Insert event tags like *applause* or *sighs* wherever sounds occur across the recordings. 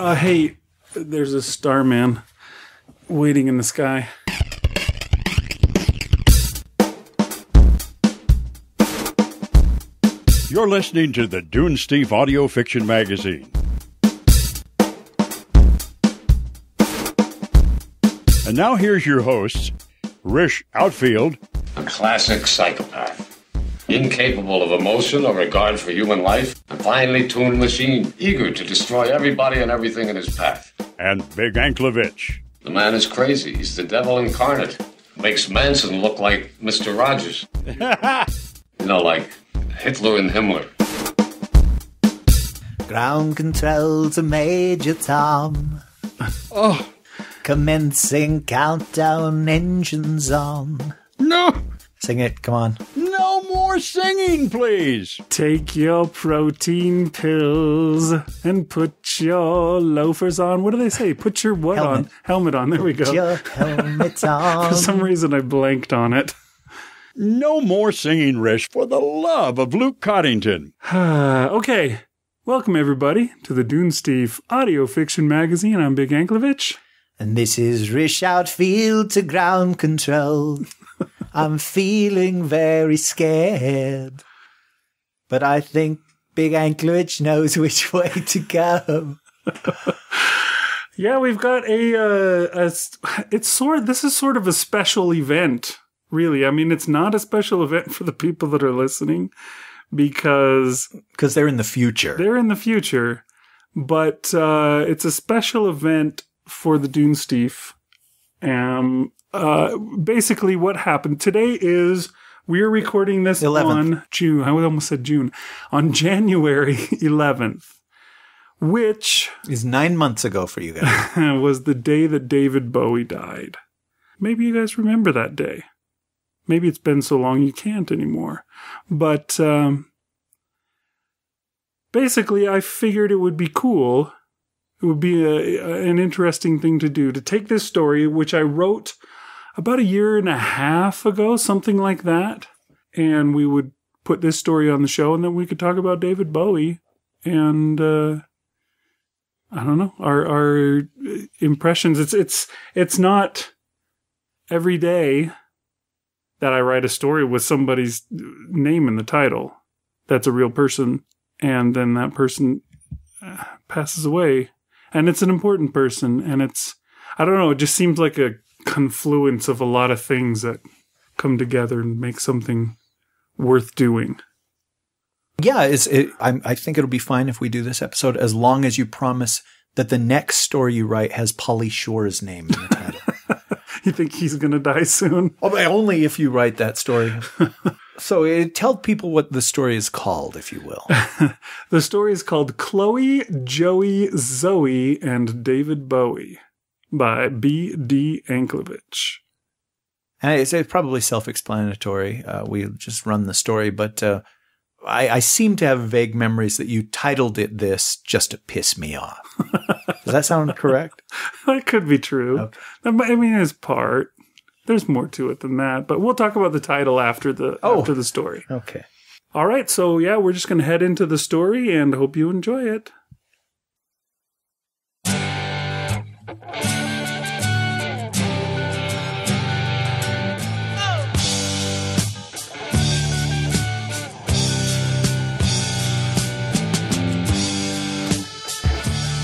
Uh, hey, there's a starman waiting in the sky. You're listening to the Dunesteef Audio Fiction Magazine. And now here's your hosts, Rish Outfield, A classic psychopath. Incapable of emotion or regard for human life. A finely tuned machine, eager to destroy everybody and everything in his path. and Big Anklevich. The man is crazy. He's the devil incarnate. Makes Manson look like Mr. Rogers. *laughs* you know, like Hitler and Himmler. Ground control to Major Tom. Oh, Commencing countdown, engines on. no, Sing it, come on. no more singing, please. Take your protein pills and put your loafers on. What do they say? Put your what Helmet. on? Helmet on. There we go. Put Your helmet *laughs* on. For some reason, I blanked on it. No more singing, Rish, for the love of Luke Coddington. *sighs* okay. Welcome, everybody, to the Dunesteef Audio Fiction Magazine. I'm Big Anklevich. And this is Rish Outfield to ground control. I'm feeling very scared. But I think Big Anklevich knows which *laughs* way to go. *laughs* Yeah, we've got a, uh, a it's sort this is sort of a special event, really. I mean, it's not a special event for the people that are listening because Because they're in the future. they're in the future, but uh, it's a special event for the Dunesteef. Um, uh, basically, what happened today is we are recording this 11th. on June. I almost said June on January *laughs* 11th, which Is nine months ago for you guys. *laughs* was the day that David Bowie died. Maybe you guys remember that day. Maybe it's been so long you can't anymore. But um, basically, I figured it would be cool. It would be a, an interesting thing to do to take this story, which I wrote about a year and a half ago, something like that, and we would put this story on the show, and then we could talk about David Bowie and uh, I don't know our our impressions. It's it's it's not every day that I write a story with somebody's name in the title. That's a real person, and then that person uh, passes away, and it's an important person, and it's I don't know. It just seems like a confluence of a lot of things that come together and make something worth doing. yeah, it's, it, I, I think it'll be fine if we do this episode as long as you promise that the next story you write has Pauly Shore's name in the title. *laughs* You think he's gonna die soon? oh, only if you write that story. *laughs* so uh, tell people what the story is called, if you will. *laughs* The story is called Chloe, Joey, Zoe, and David Bowie by B. D. Anklevich. And it's, it's probably self-explanatory. Uh, we just run the story, but uh, I, I seem to have vague memories that you titled it this just to piss me off. *laughs* Does that sound correct? *laughs* That could be true. Okay. I mean, it's part. There's more to it than that, but we'll talk about the title after the Oh. after the story. Okay. All right, so yeah, we're just gonna head into the story and hope you enjoy it.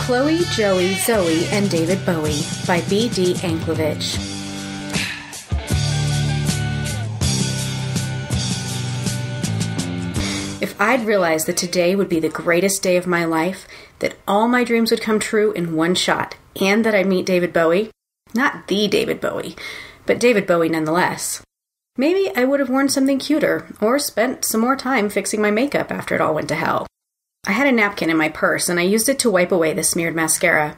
Chloe, Joey, Zoe, and David Bowie by B.D. Anklevich. If I'd realized that today would be the greatest day of my life, that all my dreams would come true in one shot, and that I'd meet David Bowie, not the David Bowie, but David Bowie nonetheless, maybe I would have worn something cuter, or spent some more time fixing my makeup after it all went to hell. I had a napkin in my purse and I used it to wipe away the smeared mascara.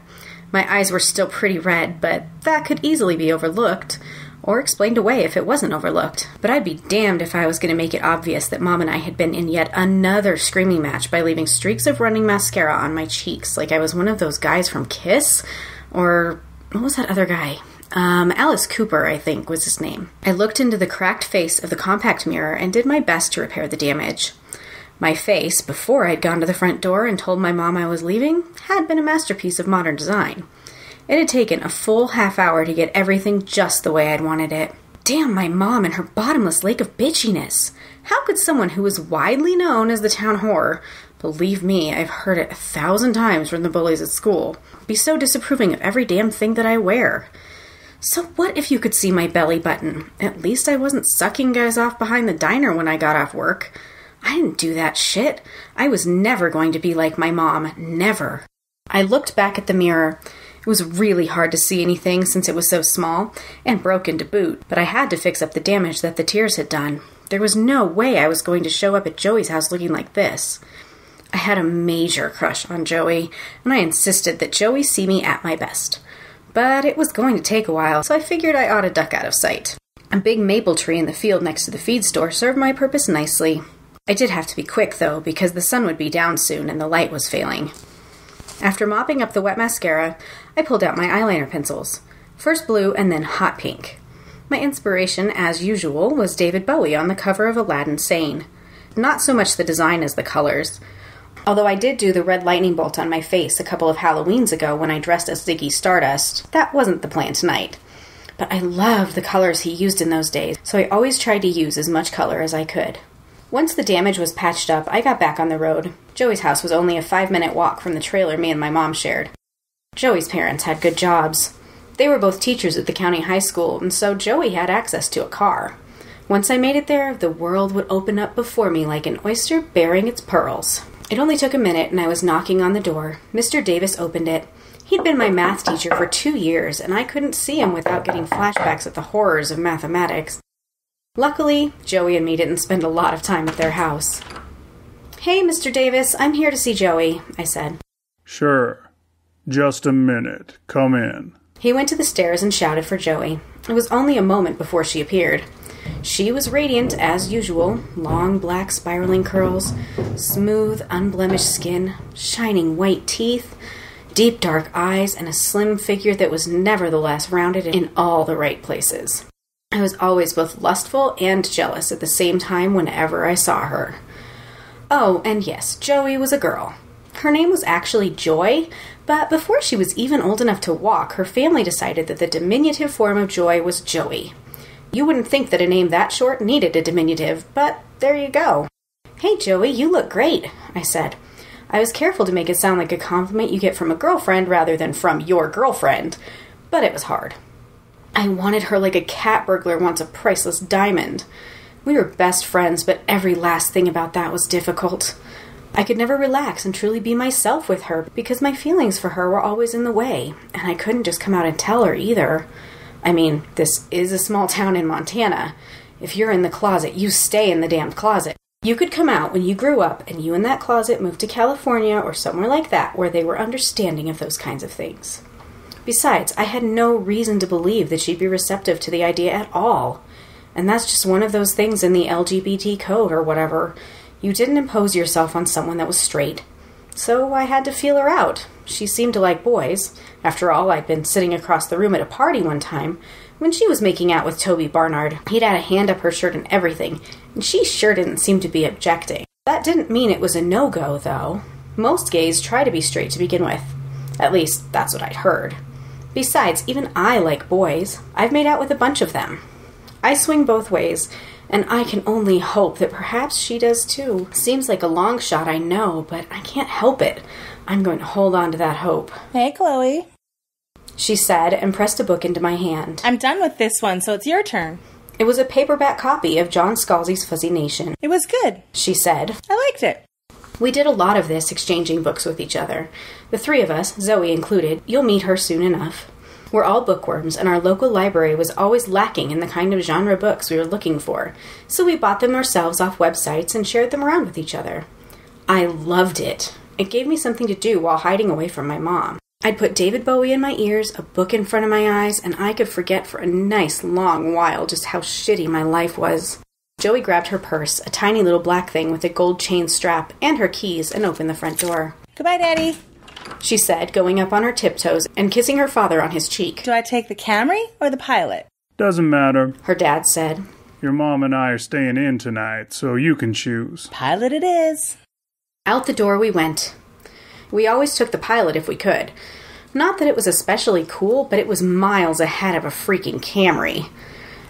My eyes were still pretty red, but that could easily be overlooked, or explained away if it wasn't overlooked. But I'd be damned if I was going to make it obvious that Mom and I had been in yet another screaming match by leaving streaks of running mascara on my cheeks, like I was one of those guys from Kiss, or what was that other guy? Um, Alice Cooper, I think, was his name. I looked into the cracked face of the compact mirror and did my best to repair the damage. My face, before I'd gone to the front door and told my mom I was leaving, had been a masterpiece of modern design. It had taken a full half hour to get everything just the way I'd wanted it. Damn my mom and her bottomless lake of bitchiness. How could someone who was widely known as the town whore, believe me, I've heard it a thousand times from the bullies at school, be so disapproving of every damn thing that I wear? So what if you could see my belly button? At least I wasn't sucking guys off behind the diner when I got off work. I didn't do that shit. I was never going to be like my mom. Never. I looked back at the mirror. It was really hard to see anything since it was so small and broken to boot, but I had to fix up the damage that the tears had done. There was no way I was going to show up at Joey's house looking like this. I had a major crush on Joey, and I insisted that Joey see me at my best. But it was going to take a while, so I figured I ought to duck out of sight. A big maple tree in the field next to the feed store served my purpose nicely. I did have to be quick, though, because the sun would be down soon and the light was failing. After mopping up the wet mascara, I pulled out my eyeliner pencils. First blue and then hot pink. My inspiration, as usual, was David Bowie on the cover of Aladdin Sane. Not so much the design as the colors. Although I did do the red lightning bolt on my face a couple of Halloweens ago when I dressed as Ziggy Stardust, that wasn't the plan tonight. But I loved the colors he used in those days, so I always tried to use as much color as I could. Once the damage was patched up, I got back on the road. Joey's house was only a five minute walk from the trailer me and my mom shared. Joey's parents had good jobs. They were both teachers at the county high school, and so Joey had access to a car. Once I made it there, the world would open up before me like an oyster bearing its pearls. It only took a minute, and I was knocking on the door. Mr. Davis opened it. He'd been my math teacher for two years, and I couldn't see him without getting flashbacks at the horrors of mathematics. Luckily, Joey and me didn't spend a lot of time at their house. Hey, Mr. Davis, I'm here to see Joey, I said. Sure. Just a minute. Come in. He went to the stairs and shouted for Joey. It was only a moment before she appeared. She was radiant as usual long black spiraling curls, smooth, unblemished skin, shining white teeth, deep dark eyes, and a slim figure that was nevertheless rounded in all the right places. I was always both lustful and jealous at the same time whenever I saw her. Oh, and yes, Joey was a girl. Her name was actually Joy, but before she was even old enough to walk, her family decided that the diminutive form of Joy was Joey. You wouldn't think that a name that short needed a diminutive, but there you go. Hey, Joey, you look great, I said. I was careful to make it sound like a compliment you get from a girlfriend rather than from your girlfriend, but it was hard. I wanted her like a cat burglar wants a priceless diamond. We were best friends, but every last thing about that was difficult. I could never relax and truly be myself with her because my feelings for her were always in the way, and I couldn't just come out and tell her either. I mean, this is a small town in Montana. If you're in the closet, you stay in the damned closet. You could come out when you grew up and you in that closet moved to California or somewhere like that where they were understanding of those kinds of things. Besides, I had no reason to believe that she'd be receptive to the idea at all. And that's just one of those things in the LGBT code or whatever. You didn't impose yourself on someone that was straight. So I had to feel her out. She seemed to like boys. After all, I'd been sitting across the room at a party one time when she was making out with Toby Barnard. He'd had a hand up her shirt and everything, and she sure didn't seem to be objecting. That didn't mean it was a no go, though. Most gays try to be straight to begin with. At least, that's what I'd heard. Besides, even I like boys. I've made out with a bunch of them. I swing both ways, and I can only hope that perhaps she does too. Seems like a long shot, I know, but I can't help it. I'm going to hold on to that hope. Hey, Chloe. She said and pressed a book into my hand. I'm done with this one, so it's your turn. It was a paperback copy of John Scalzi's Fuzzy Nation. It was good. She said. I liked it. We did a lot of this, exchanging books with each other. The three of us, Zoe included, you'll meet her soon enough. We're all bookworms, and our local library was always lacking in the kind of genre books we were looking for, so we bought them ourselves off websites and shared them around with each other. I loved it. It gave me something to do while hiding away from my mom. I'd put David Bowie in my ears, a book in front of my eyes, and I could forget for a nice long while just how shitty my life was. Joey grabbed her purse, a tiny little black thing with a gold chain strap, and her keys, and opened the front door. Goodbye, Daddy. She said, going up on her tiptoes and kissing her father on his cheek. Do I take the Camry or the Pilot? Doesn't matter. Her dad said. Your mom and I are staying in tonight, so you can choose. Pilot it is. Out the door we went. We always took the pilot if we could. Not that it was especially cool, but it was miles ahead of a freaking Camry.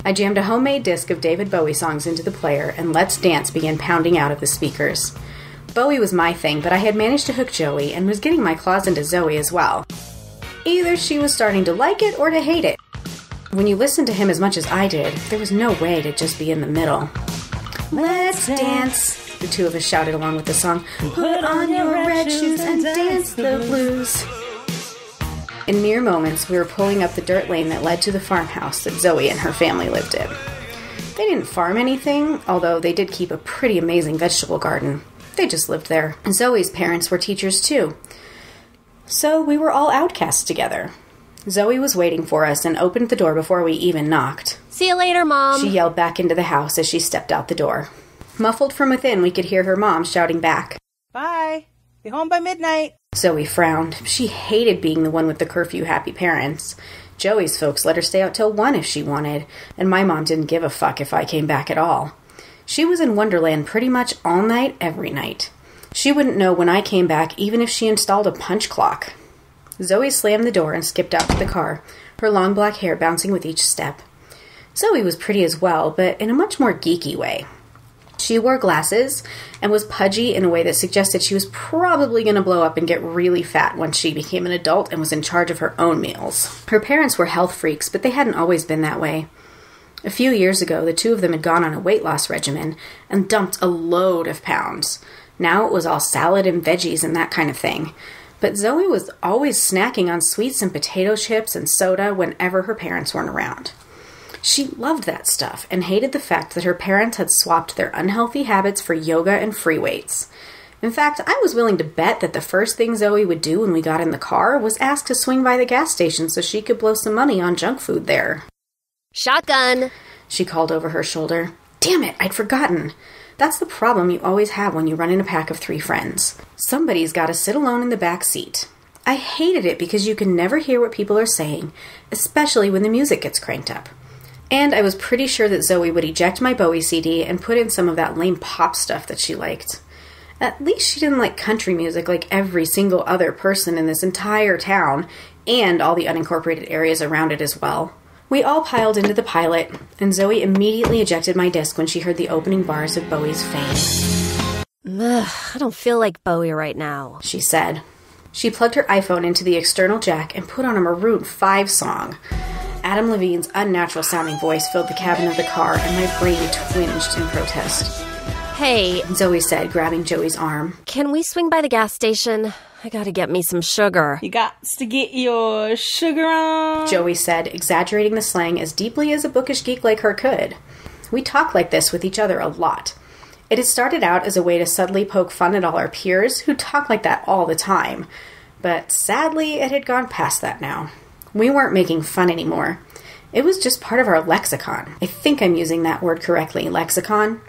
I jammed a homemade disc of David Bowie songs into the player, and Let's Dance began pounding out of the speakers. Bowie was my thing, but I had managed to hook Joey and was getting my claws into Zoe as well. Either she was starting to like it or to hate it. When you listened to him as much as I did, there was no way to just be in the middle. Let's dance, the two of us shouted along with the song. Put on your red shoes and dance the blues. In mere moments, we were pulling up the dirt lane that led to the farmhouse that Zoe and her family lived in. They didn't farm anything, although they did keep a pretty amazing vegetable garden. They just lived there. And Zoe's parents were teachers too. So we were all outcasts together. Zoe was waiting for us and opened the door before we even knocked. See you later, Mom. She yelled back into the house as she stepped out the door. Muffled from within, we could hear her mom shouting back. Bye. Be home by midnight. Zoe frowned. She hated being the one with the curfew happy parents. Joey's folks let her stay out till 1 if she wanted, and my mom didn't give a fuck if I came back at all. She was in Wonderland pretty much all night, every night. She wouldn't know when I came back, even if she installed a punch clock. Zoe slammed the door and skipped out to the car, her long black hair bouncing with each step. Zoe was pretty as well, but in a much more geeky way. She wore glasses and was pudgy in a way that suggested she was probably going to blow up and get really fat once she became an adult and was in charge of her own meals. Her parents were health freaks, but they hadn't always been that way. A few years ago, the two of them had gone on a weight loss regimen and dumped a load of pounds. Now it was all salad and veggies and that kind of thing. But Zoe was always snacking on sweets and potato chips and soda whenever her parents weren't around. She loved that stuff and hated the fact that her parents had swapped their unhealthy habits for yoga and free weights. In fact, I was willing to bet that the first thing Zoe would do when we got in the car was ask to swing by the gas station so she could blow some money on junk food there. Shotgun. She called over her shoulder. Damn it, I'd forgotten. That's the problem you always have when you run in a pack of three friends. Somebody's got to sit alone in the back seat. I hated it because you can never hear what people are saying, especially when the music gets cranked up. And I was pretty sure that Zoe would eject my Bowie CD and put in some of that lame pop stuff that she liked. At least she didn't like country music like every single other person in this entire town, and all the unincorporated areas around it as well. We all piled into the pilot, and Zoe immediately ejected my disc when she heard the opening bars of Bowie's Fame. Ugh, I don't feel like Bowie right now. She said. She plugged her iPhone into the external jack and put on a Maroon 5 song. Adam Levine's unnatural sounding voice filled the cabin of the car, and my brain twinged in protest. Hey, Zoe said, grabbing Joey's arm. can we swing by the gas station? I gotta get me some sugar. You got to get your sugar on. Joey said, exaggerating the slang as deeply as a bookish geek like her could. We talk like this with each other a lot. It had started out as a way to subtly poke fun at all our peers who talk like that all the time, but sadly, it had gone past that now. We weren't making fun anymore. It was just part of our lexicon. I think I'm using that word correctly, lexicon.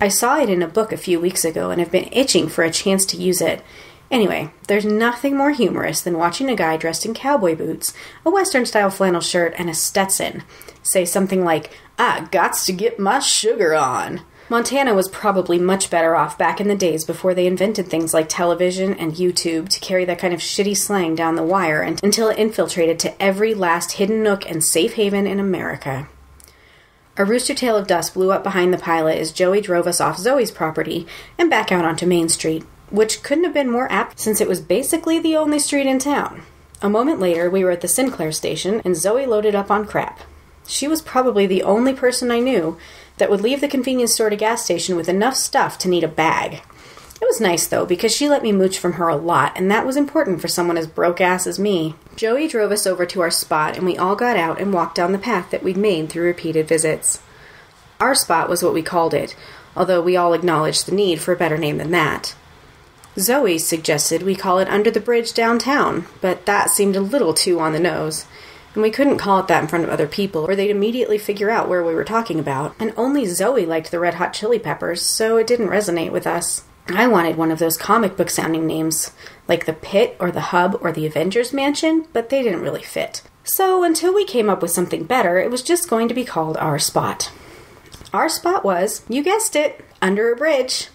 I saw it in a book a few weeks ago and have been itching for a chance to use it. Anyway, there's nothing more humorous than watching a guy dressed in cowboy boots, a western style flannel shirt, and a Stetson say something like, I gots to get my sugar on. Montana was probably much better off back in the days before they invented things like television and YouTube to carry that kind of shitty slang down the wire and, until it infiltrated to every last hidden nook and safe haven in America. A rooster tail of dust blew up behind the pilot as Joey drove us off Zoe's property and back out onto Main Street, which couldn't have been more apt since it was basically the only street in town. A moment later, we were at the Sinclair station and Zoe loaded up on crap. She was probably the only person I knew that would leave the convenience store to gas station with enough stuff to need a bag. It was nice though, because she let me mooch from her a lot, and that was important for someone as broke ass as me. Joey drove us over to our spot, and we all got out and walked down the path that we'd made through repeated visits. Our spot was what we called it, although we all acknowledged the need for a better name than that. Zoe suggested we call it Under the Bridge downtown, but that seemed a little too on the nose. And we couldn't call it that in front of other people, or they'd immediately figure out where we were talking about. And only Zoe liked the Red Hot Chili Peppers, so it didn't resonate with us. I wanted one of those comic book sounding names, like the Pit or the Hub or the Avengers Mansion, but they didn't really fit. So until we came up with something better, it was just going to be called Our Spot. Our spot was, you guessed it, under a bridge.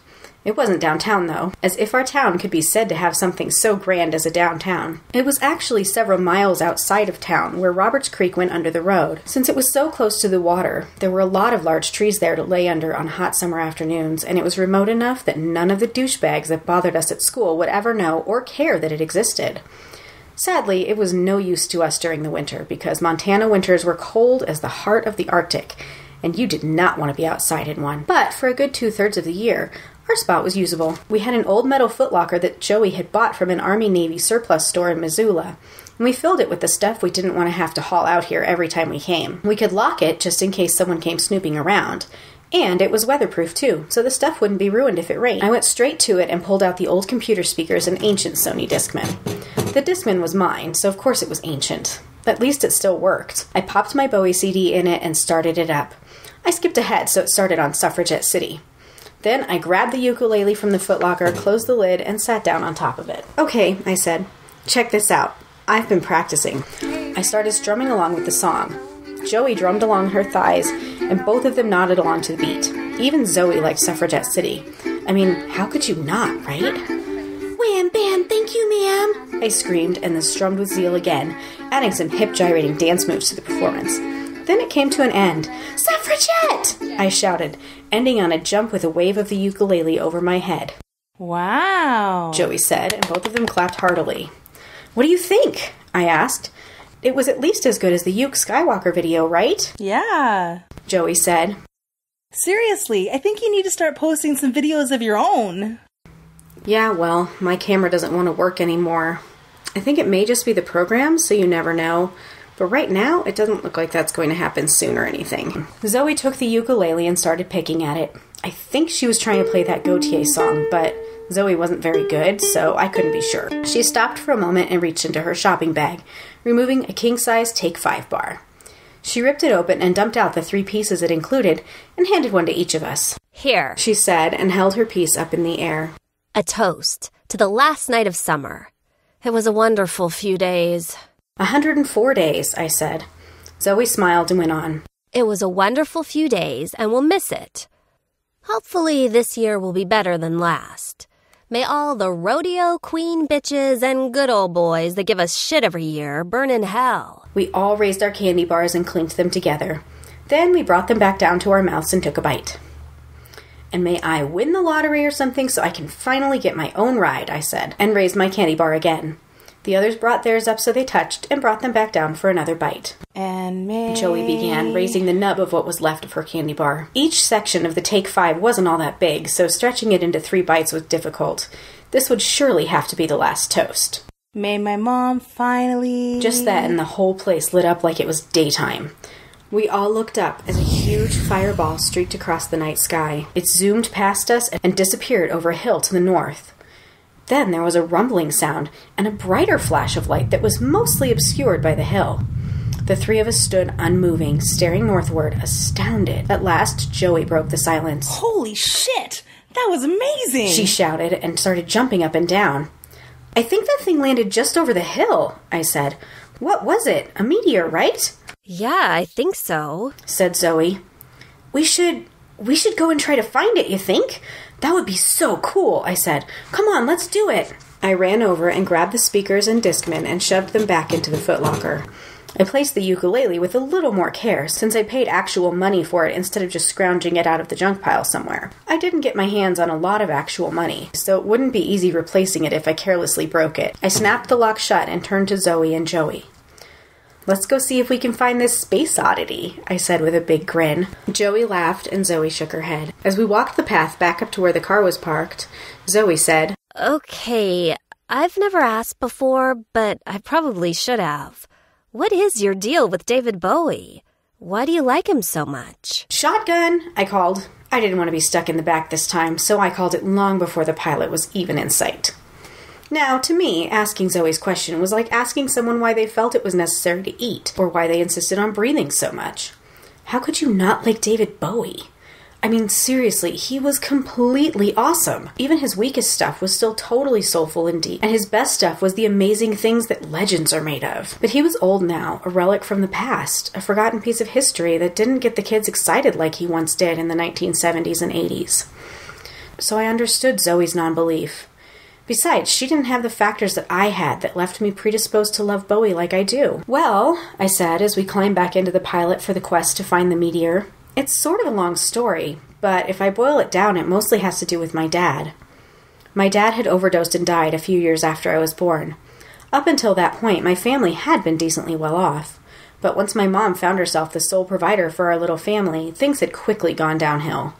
It wasn't downtown, though, as if our town could be said to have something so grand as a downtown. It was actually several miles outside of town, where Roberts Creek went under the road. Since it was so close to the water, there were a lot of large trees there to lay under on hot summer afternoons, and it was remote enough that none of the douchebags that bothered us at school would ever know or care that it existed. Sadly, it was no use to us during the winter because Montana winters were cold as the heart of the Arctic, and you did not want to be outside in one. But for a good two thirds of the year, our spot was usable. We had an old metal footlocker that Joey had bought from an Army Navy surplus store in Missoula, and we filled it with the stuff we didn't want to have to haul out here every time we came. We could lock it just in case someone came snooping around. And it was weatherproof too, so the stuff wouldn't be ruined if it rained. I went straight to it and pulled out the old computer speakers and ancient Sony Discman. The Discman was mine, so of course it was ancient. At least it still worked. I popped my Bowie CD in it and started it up. I skipped ahead, so it started on Suffragette City. Then I grabbed the ukulele from the footlocker, closed the lid, and sat down on top of it. Okay, I said. Check this out. I've been practicing. I started strumming along with the song. Joey drummed along her thighs, and both of them nodded along to the beat. Even Zoe liked Suffragette City. I mean, how could you not, right? Wham bam, thank you, ma'am! I screamed and then strummed with zeal again, adding some hip gyrating dance moves to the performance. Then it came to an end. Suffragette! I shouted, ending on a jump with a wave of the ukulele over my head. Wow. Joey said, and both of them clapped heartily. What do you think? I asked. It was at least as good as the Uke Skywalker video, right? Yeah. Joey said. Seriously, I think you need to start posting some videos of your own. Yeah, well, my camera doesn't want to work anymore. I think it may just be the program, so you never know. But right now, it doesn't look like that's going to happen soon or anything. Zoe took the ukulele and started picking at it. I think she was trying to play that Gotye song, but Zoe wasn't very good, so I couldn't be sure. She stopped for a moment and reached into her shopping bag, removing a king size Take 5 bar. She ripped it open and dumped out the three pieces it included and handed one to each of us. Here, She said and held her piece up in the air. a toast to the last night of summer. It was a wonderful few days. A 104 days, I said. Zoe smiled and went on. It was a wonderful few days, and we'll miss it. Hopefully, this year will be better than last. May all the rodeo queen bitches and good old boys that give us shit every year burn in hell. We all raised our candy bars and clinked them together. Then we brought them back down to our mouths and took a bite. And may I win the lottery or something so I can finally get my own ride, I said, and raised my candy bar again. The others brought theirs up so they touched and brought them back down for another bite. And May. Joey began, raising the nub of what was left of her candy bar. Each section of the take five wasn't all that big, so stretching it into three bites was difficult. This would surely have to be the last toast. May my mom finally. Just that, and the whole place lit up like it was daytime. We all looked up as a huge fireball streaked across the night sky. It zoomed past us and disappeared over a hill to the north. Then there was a rumbling sound and a brighter flash of light that was mostly obscured by the hill. The three of us stood unmoving, staring northward, astounded. At last, Joey broke the silence. Holy shit! That was amazing! She shouted and started jumping up and down. I think that thing landed just over the hill, I said. What was it? A meteor, right? Yeah, I think so. said Zoe. We should we should go and try to find it, you think? That would be so cool, I said. Come on, let's do it. I ran over and grabbed the speakers and Discman and shoved them back into the footlocker. I placed the ukulele with a little more care since I paid actual money for it instead of just scrounging it out of the junk pile somewhere. I didn't get my hands on a lot of actual money, so it wouldn't be easy replacing it if I carelessly broke it. I snapped the lock shut and turned to Zoe and Joey. Let's go see if we can find this space oddity, I said with a big grin. Joey laughed and Zoe shook her head. As we walked the path back up to where the car was parked, Zoe said, Okay, I've never asked before, but I probably should have. What is your deal with David Bowie? Why do you like him so much? Shotgun, I called. I didn't want to be stuck in the back this time, so I called it long before the pilot was even in sight. Now, to me, asking Zoe's question was like asking someone why they felt it was necessary to eat, or why they insisted on breathing so much. How could you not like David Bowie? I mean, seriously, he was completely awesome. Even his weakest stuff was still totally soulful and deep, and his best stuff was the amazing things that legends are made of. But he was old now, a relic from the past, a forgotten piece of history that didn't get the kids excited like he once did in the 1970s and 80s. So I understood Zoe's non belief. Besides, she didn't have the factors that I had that left me predisposed to love Bowie like I do. Well, I said as we climbed back into the pilot for the quest to find the meteor, it's sort of a long story, but if I boil it down, it mostly has to do with my dad. My dad had overdosed and died a few years after I was born. Up until that point, my family had been decently well off. But once my mom found herself the sole provider for our little family, things had quickly gone downhill.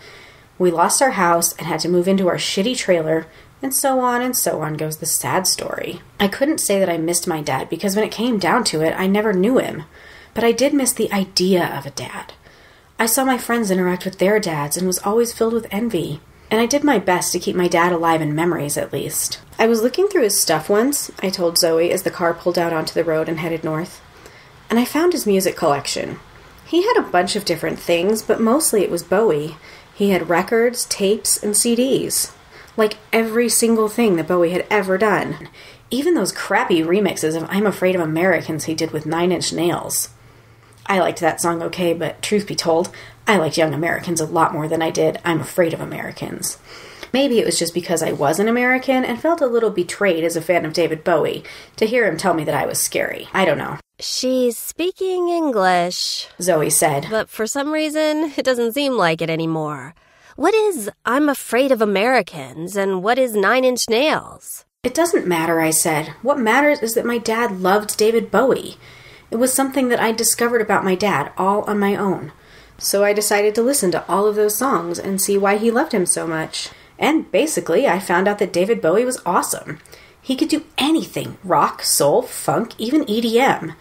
We lost our house and had to move into our shitty trailer, and so on and so on goes the sad story. I couldn't say that I missed my dad because when it came down to it, I never knew him. But I did miss the idea of a dad. I saw my friends interact with their dads and was always filled with envy. And I did my best to keep my dad alive in memories, at least. I was looking through his stuff once, I told Zoe as the car pulled out onto the road and headed north. And I found his music collection. He had a bunch of different things, but mostly it was Bowie. He had records, tapes, and CDs like every single thing that Bowie had ever done. Even those crappy remixes of I'm Afraid of Americans he did with Nine Inch Nails. I liked that song okay, but truth be told, I liked Young Americans a lot more than I did I'm Afraid of Americans. Maybe it was just because I was an American and felt a little betrayed as a fan of David Bowie to hear him tell me that I was scary. I don't know. She's speaking English, Zoe said. but for some reason, it doesn't seem like it anymore. What is I'm Afraid of Americans and what is Nine Inch Nails? It doesn't matter, I said. What matters is that my dad loved David Bowie. It was something that I discovered about my dad all on my own. So I decided to listen to all of those songs and see why he loved him so much. And basically, I found out that David Bowie was awesome. He could do anything rock, soul, funk, even EDM.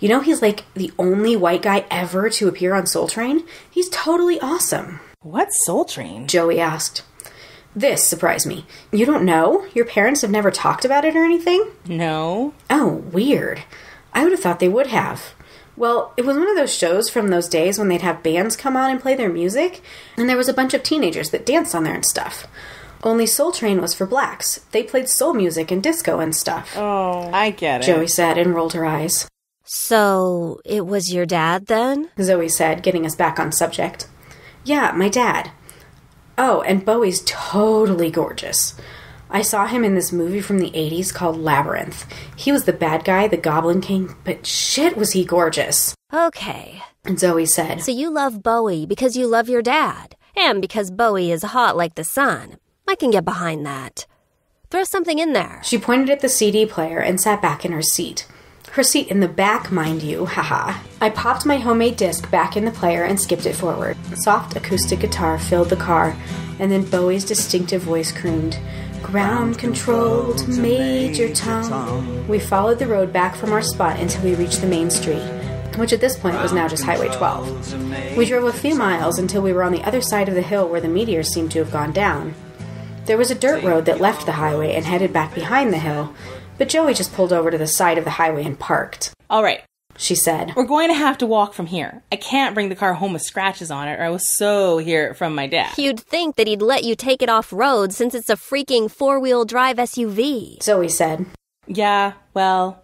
You know, he's like the only white guy ever to appear on Soul Train? He's totally awesome. What's Soul Train? Joey asked. This surprised me. You don't know? Your parents have never talked about it or anything? No. Oh, weird. I would have thought they would have. Well, it was one of those shows from those days when they'd have bands come on and play their music, and there was a bunch of teenagers that danced on there and stuff. Only Soul Train was for blacks. They played soul music and disco and stuff. Oh, I get it. Joey said and rolled her eyes. So, it was your dad then? Zoe said, getting us back on subject. Yeah, my dad. Oh, and Bowie's totally gorgeous. I saw him in this movie from the 80s called Labyrinth. He was the bad guy, the Goblin King, but shit was he gorgeous. Okay. And Zoe said, So you love Bowie because you love your dad, and because Bowie is hot like the sun. I can get behind that. Throw something in there. She pointed at the CD player and sat back in her seat. Her seat in the back, mind you, haha. I popped my homemade disc back in the player and skipped it forward. Soft acoustic guitar filled the car, and then Bowie's distinctive voice crooned, Ground control to Major Tom. We followed the road back from our spot until we reached the main street, which at this point was now just Highway 12. We drove a few miles until we were on the other side of the hill where the meteors seemed to have gone down. There was a dirt road that left the highway and headed back behind the hill, but Joey just pulled over to the side of the highway and parked. All right. She said, We're going to have to walk from here. I can't bring the car home with scratches on it, or I will so hear it from my dad. You'd think that he'd let you take it off road since it's a freaking four wheel drive SUV. Zoe said, Yeah, well,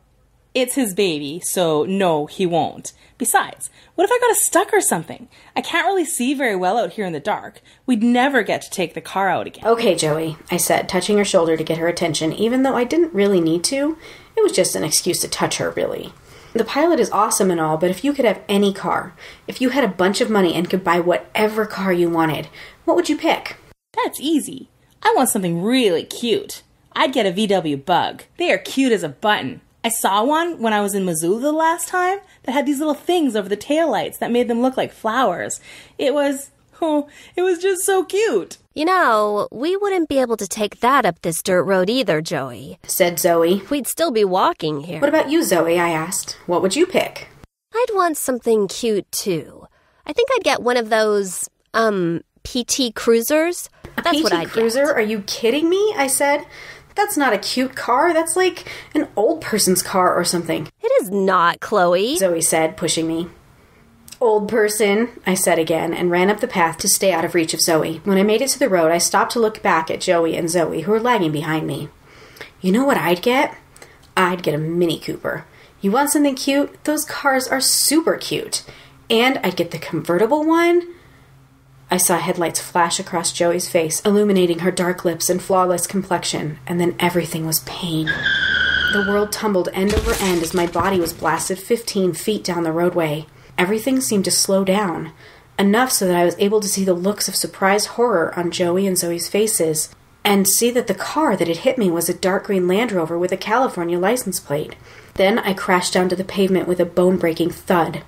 it's his baby, so no, he won't. Besides, what if I got a stuck or something? I can't really see very well out here in the dark. We'd never get to take the car out again. Okay, Joey, I said, touching her shoulder to get her attention, even though I didn't really need to. It was just an excuse to touch her, really. The pilot is awesome and all, but if you could have any car, if you had a bunch of money and could buy whatever car you wanted, what would you pick? That's easy. I want something really cute. I'd get a VW Bug. They are cute as a button. I saw one when I was in Missoula the last time that had these little things over the taillights that made them look like flowers. It was, oh, it was just so cute. You know, we wouldn't be able to take that up this dirt road either, Joey. said Zoe. We'd still be walking here. What about you, Zoe? I asked. What would you pick? I'd want something cute too. I think I'd get one of those, um, PT Cruisers. That's PT what I'd Cruiser? get. Are you kidding me? I said. That's not a cute car. That's like an old person's car or something. It is not, Chloe. Zoe said, pushing me. old person, I said again, and ran up the path to stay out of reach of Zoe. When I made it to the road, I stopped to look back at Joey and Zoe, who were lagging behind me. You know what I'd get? I'd get a Mini Cooper. You want something cute? Those cars are super cute. And I'd get the convertible one. I saw headlights flash across Joey's face, illuminating her dark lips and flawless complexion, and then everything was pain. The world tumbled end over end as my body was blasted 15 feet down the roadway. Everything seemed to slow down, enough so that I was able to see the looks of surprised horror on Joey and Zoe's faces, and see that the car that had hit me was a dark green Land Rover with a California license plate. Then I crashed down to the pavement with a bone breaking thud,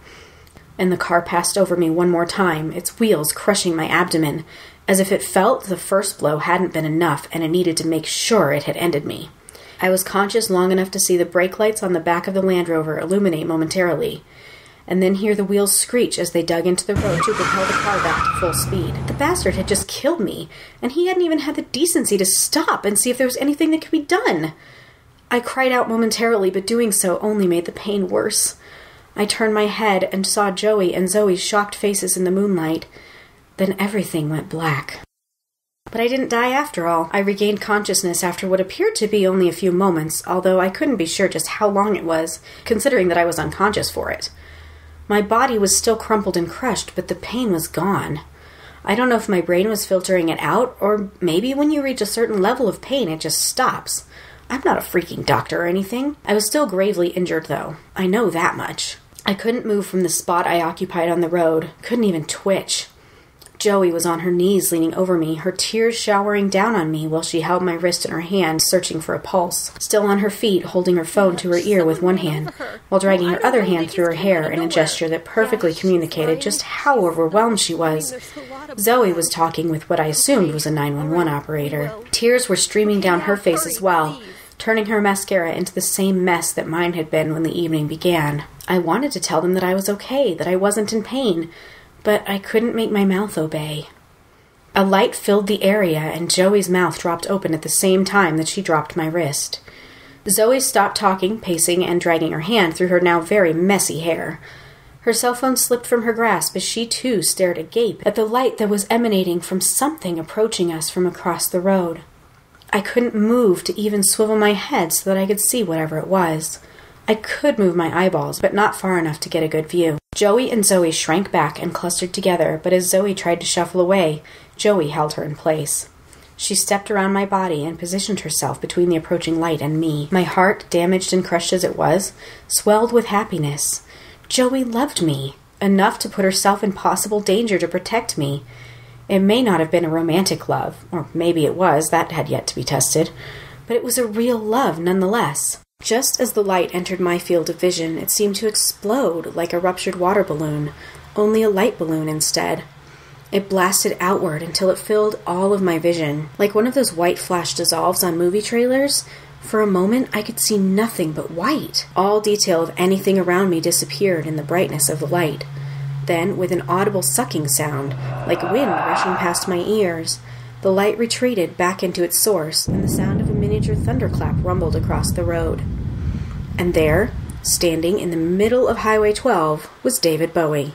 and the car passed over me one more time, its wheels crushing my abdomen, as if it felt the first blow hadn't been enough and it needed to make sure it had ended me. I was conscious long enough to see the brake lights on the back of the Land Rover illuminate momentarily, and then hear the wheels screech as they dug into the road to propel the car back to full speed. The bastard had just killed me, and he hadn't even had the decency to stop and see if there was anything that could be done. I cried out momentarily, but doing so only made the pain worse. I turned my head and saw Joey and Zoe's shocked faces in the moonlight. Then everything went black. But I didn't die after all. I regained consciousness after what appeared to be only a few moments, although I couldn't be sure just how long it was, considering that I was unconscious for it. My body was still crumpled and crushed, but the pain was gone. I don't know if my brain was filtering it out, or maybe when you reach a certain level of pain, it just stops. I'm not a freaking doctor or anything. I was still gravely injured, though. I know that much. I couldn't move from the spot I occupied on the road, couldn't even twitch. Joey was on her knees leaning over me, her tears showering down on me while she held my wrist in her hand, searching for a pulse. Still on her feet, holding her phone to her ear with one hand, while dragging her other hand through her hair in a gesture that perfectly communicated just how overwhelmed she was. Zoe was talking with what I assumed was a 911 operator. Tears were streaming down her face as well, turning her mascara into the same mess that mine had been when the evening began. I wanted to tell them that I was okay, that I wasn't in pain but I couldn't make my mouth obey. A light filled the area, and Joey's mouth dropped open at the same time that she dropped my wrist. Zoe stopped talking, pacing, and dragging her hand through her now very messy hair. Her cell phone slipped from her grasp as she too stared agape at the light that was emanating from something approaching us from across the road. I couldn't move to even swivel my head so that I could see whatever it was. I could move my eyeballs, but not far enough to get a good view. Joey and Zoe shrank back and clustered together, but as Zoe tried to shuffle away, Joey held her in place. She stepped around my body and positioned herself between the approaching light and me. My heart, damaged and crushed as it was, swelled with happiness. Joey loved me, enough to put herself in possible danger to protect me. It may not have been a romantic love, or maybe it was, that had yet to be tested, but it was a real love nonetheless. Just as the light entered my field of vision, it seemed to explode like a ruptured water balloon, only a light balloon instead. It blasted outward until it filled all of my vision. Like one of those white flash dissolves on movie trailers, for a moment I could see nothing but white. All detail of anything around me disappeared in the brightness of the light. Then, with an audible sucking sound, like wind rushing past my ears, the light retreated back into its source, and the sound of a miniature thunderclap rumbled across the road. And there, standing in the middle of Highway 12, was David Bowie.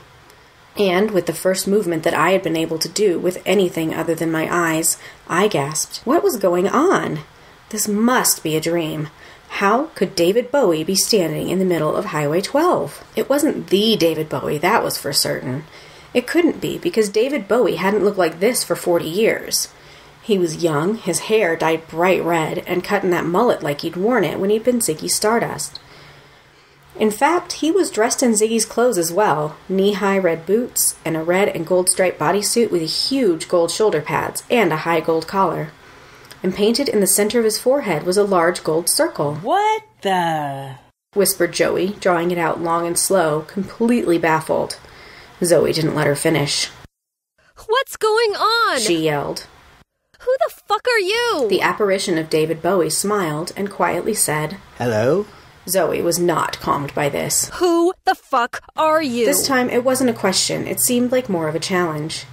And with the first movement that I had been able to do with anything other than my eyes, I gasped, What was going on? This must be a dream. How could David Bowie be standing in the middle of Highway 12? It wasn't the David Bowie, that was for certain. It couldn't be, because David Bowie hadn't looked like this for 40 years. He was young, his hair dyed bright red, and cut in that mullet like he'd worn it when he'd been Ziggy Stardust. In fact, he was dressed in Ziggy's clothes as well knee high red boots, and a red and gold striped bodysuit with huge gold shoulder pads and a high gold collar. And painted in the center of his forehead was a large gold circle. What the? whispered Joey, drawing it out long and slow, completely baffled. Zoe didn't let her finish. What's going on? She yelled. Who the fuck are you? The apparition of David Bowie smiled and quietly said, Hello? Zoe was not calmed by this. Who the fuck are you? This time it wasn't a question, it seemed like more of a challenge.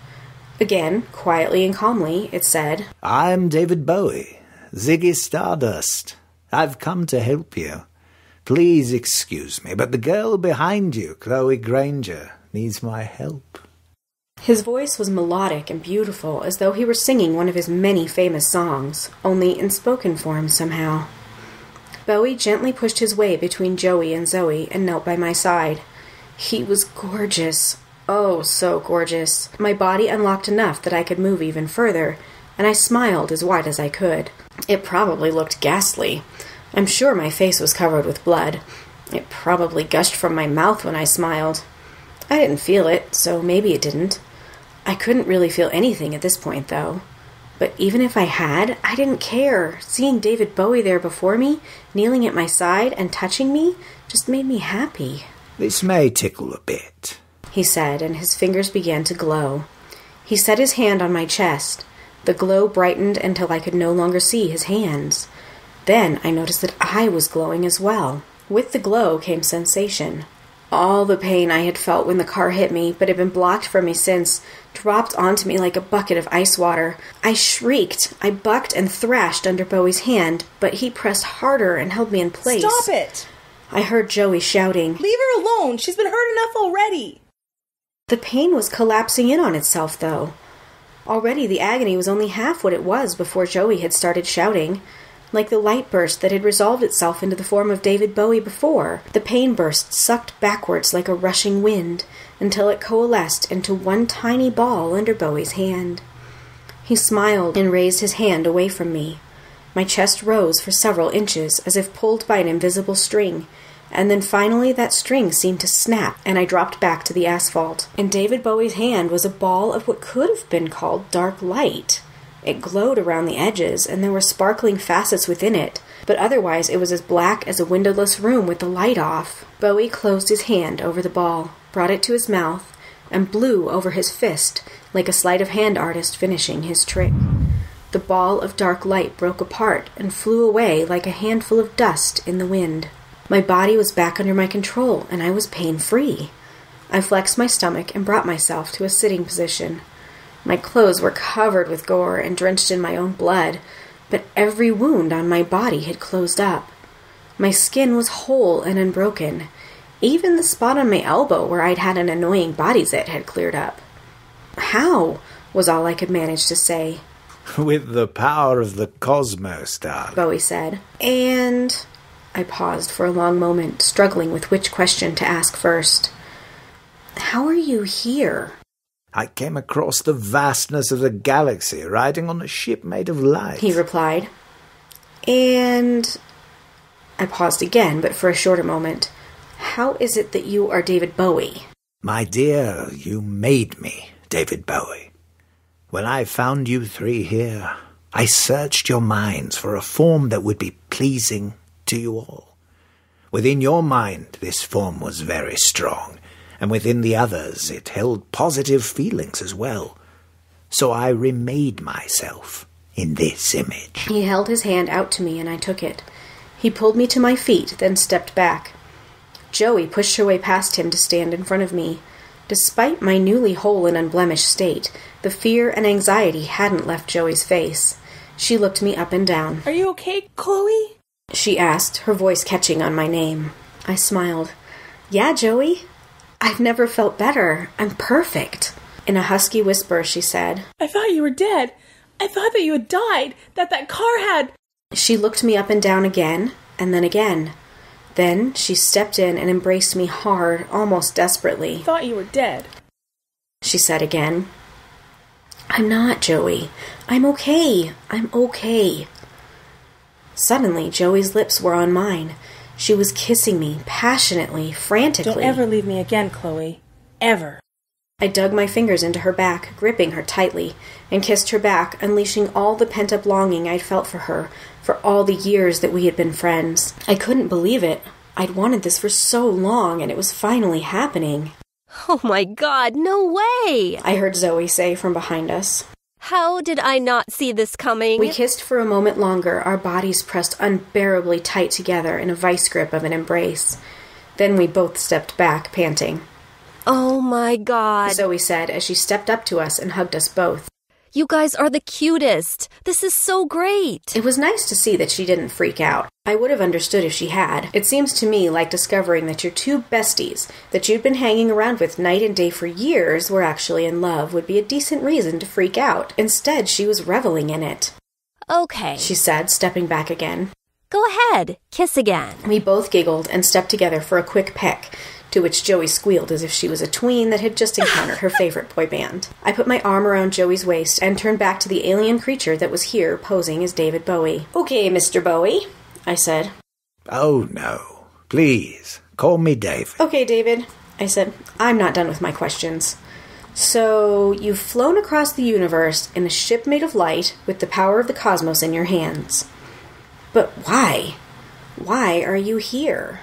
Again, quietly and calmly, it said, I'm David Bowie, Ziggy Stardust. I've come to help you. Please excuse me, but the girl behind you, Chloe Granger, needs my help. His voice was melodic and beautiful, as though he were singing one of his many famous songs, only in spoken form somehow. Bowie gently pushed his way between Joey and Zoe and knelt by my side. He was gorgeous. Oh, so gorgeous. My body unlocked enough that I could move even further, and I smiled as wide as I could. It probably looked ghastly. I'm sure my face was covered with blood. It probably gushed from my mouth when I smiled. I didn't feel it, so maybe it didn't. I couldn't really feel anything at this point, though. But even if I had, I didn't care. Seeing David Bowie there before me, kneeling at my side and touching me, just made me happy. This may tickle a bit, he said, and his fingers began to glow. He set his hand on my chest. The glow brightened until I could no longer see his hands. Then I noticed that I was glowing as well. With the glow came sensation. All the pain I had felt when the car hit me, but had been blocked from me since, dropped onto me like a bucket of ice water. I shrieked. I bucked and thrashed under Bowie's hand, but he pressed harder and held me in place. Stop it! I heard Joey shouting, Leave her alone! She's been hurt enough already! The pain was collapsing in on itself, though. Already the agony was only half what it was before Joey had started shouting. Like the light burst that had resolved itself into the form of David Bowie before, the pain burst sucked backwards like a rushing wind until it coalesced into one tiny ball under Bowie's hand. He smiled and raised his hand away from me. My chest rose for several inches as if pulled by an invisible string, and then finally that string seemed to snap and I dropped back to the asphalt. In David Bowie's hand was a ball of what could have been called dark light. It glowed around the edges, and there were sparkling facets within it, but otherwise it was as black as a windowless room with the light off. Bowie closed his hand over the ball, brought it to his mouth, and blew over his fist like a sleight of hand artist finishing his trick. The ball of dark light broke apart and flew away like a handful of dust in the wind. My body was back under my control, and I was pain free. I flexed my stomach and brought myself to a sitting position. My clothes were covered with gore and drenched in my own blood, but every wound on my body had closed up. My skin was whole and unbroken. Even the spot on my elbow where I'd had an annoying body zit had cleared up. How? was all I could manage to say. *laughs* With the power of the cosmos, darling. Bowie said. And. I paused for a long moment, struggling with which question to ask first. How are you here? I came across the vastness of the galaxy riding on a ship made of light. He replied. And. I paused again, but for a shorter moment. How is it that you are David Bowie? My dear, you made me David Bowie. When I found you three here, I searched your minds for a form that would be pleasing to you all. Within your mind, this form was very strong, and within the others, it held positive feelings as well. So I remade myself in this image. He held his hand out to me, and I took it. He pulled me to my feet, then stepped back. Joey pushed her way past him to stand in front of me. Despite my newly whole and unblemished state, the fear and anxiety hadn't left Joey's face. She looked me up and down. Are you okay, Chloe? She asked, her voice catching on my name. I smiled. Yeah, Joey. I've never felt better. I'm perfect. In a husky whisper, she said, I thought you were dead. I thought that you had died. That that car had. She looked me up and down again, and then again. Then she stepped in and embraced me hard, almost desperately. I thought you were dead. She said again. I'm not, Joey. I'm okay. I'm okay. Suddenly, Joey's lips were on mine. She was kissing me, passionately, frantically. Don't ever leave me again, Chloe. Ever. I dug my fingers into her back, gripping her tightly, and kissed her back, unleashing all the pent up longing I'd felt for her, for all the years that we had been friends. I couldn't believe it. I'd wanted this for so long, and it was finally happening. Oh my god, no way! I heard Zoe say from behind us. How did I not see this coming? We kissed for a moment longer, our bodies pressed unbearably tight together in a vice grip of an embrace. Then we both stepped back, panting. Oh my god. Zoe said as she stepped up to us and hugged us both. You guys are the cutest. This is so great. It was nice to see that she didn't freak out. I would have understood if she had. It seems to me like discovering that your two besties, that you'd been hanging around with night and day for years, were actually in love would be a decent reason to freak out. Instead, she was reveling in it. Okay. She said, stepping back again. Go ahead. Kiss again. We both giggled and stepped together for a quick peck, to which Joey squealed as if she was a tween that had just encountered her favorite boy band. I put my arm around Joey's waist and turned back to the alien creature that was here posing as David Bowie. Okay, Mr. Bowie, I said. Oh, no. Please, call me David. Okay, David, I said. I'm not done with my questions. So, you've flown across the universe in a ship made of light with the power of the cosmos in your hands. But why? Why are you here?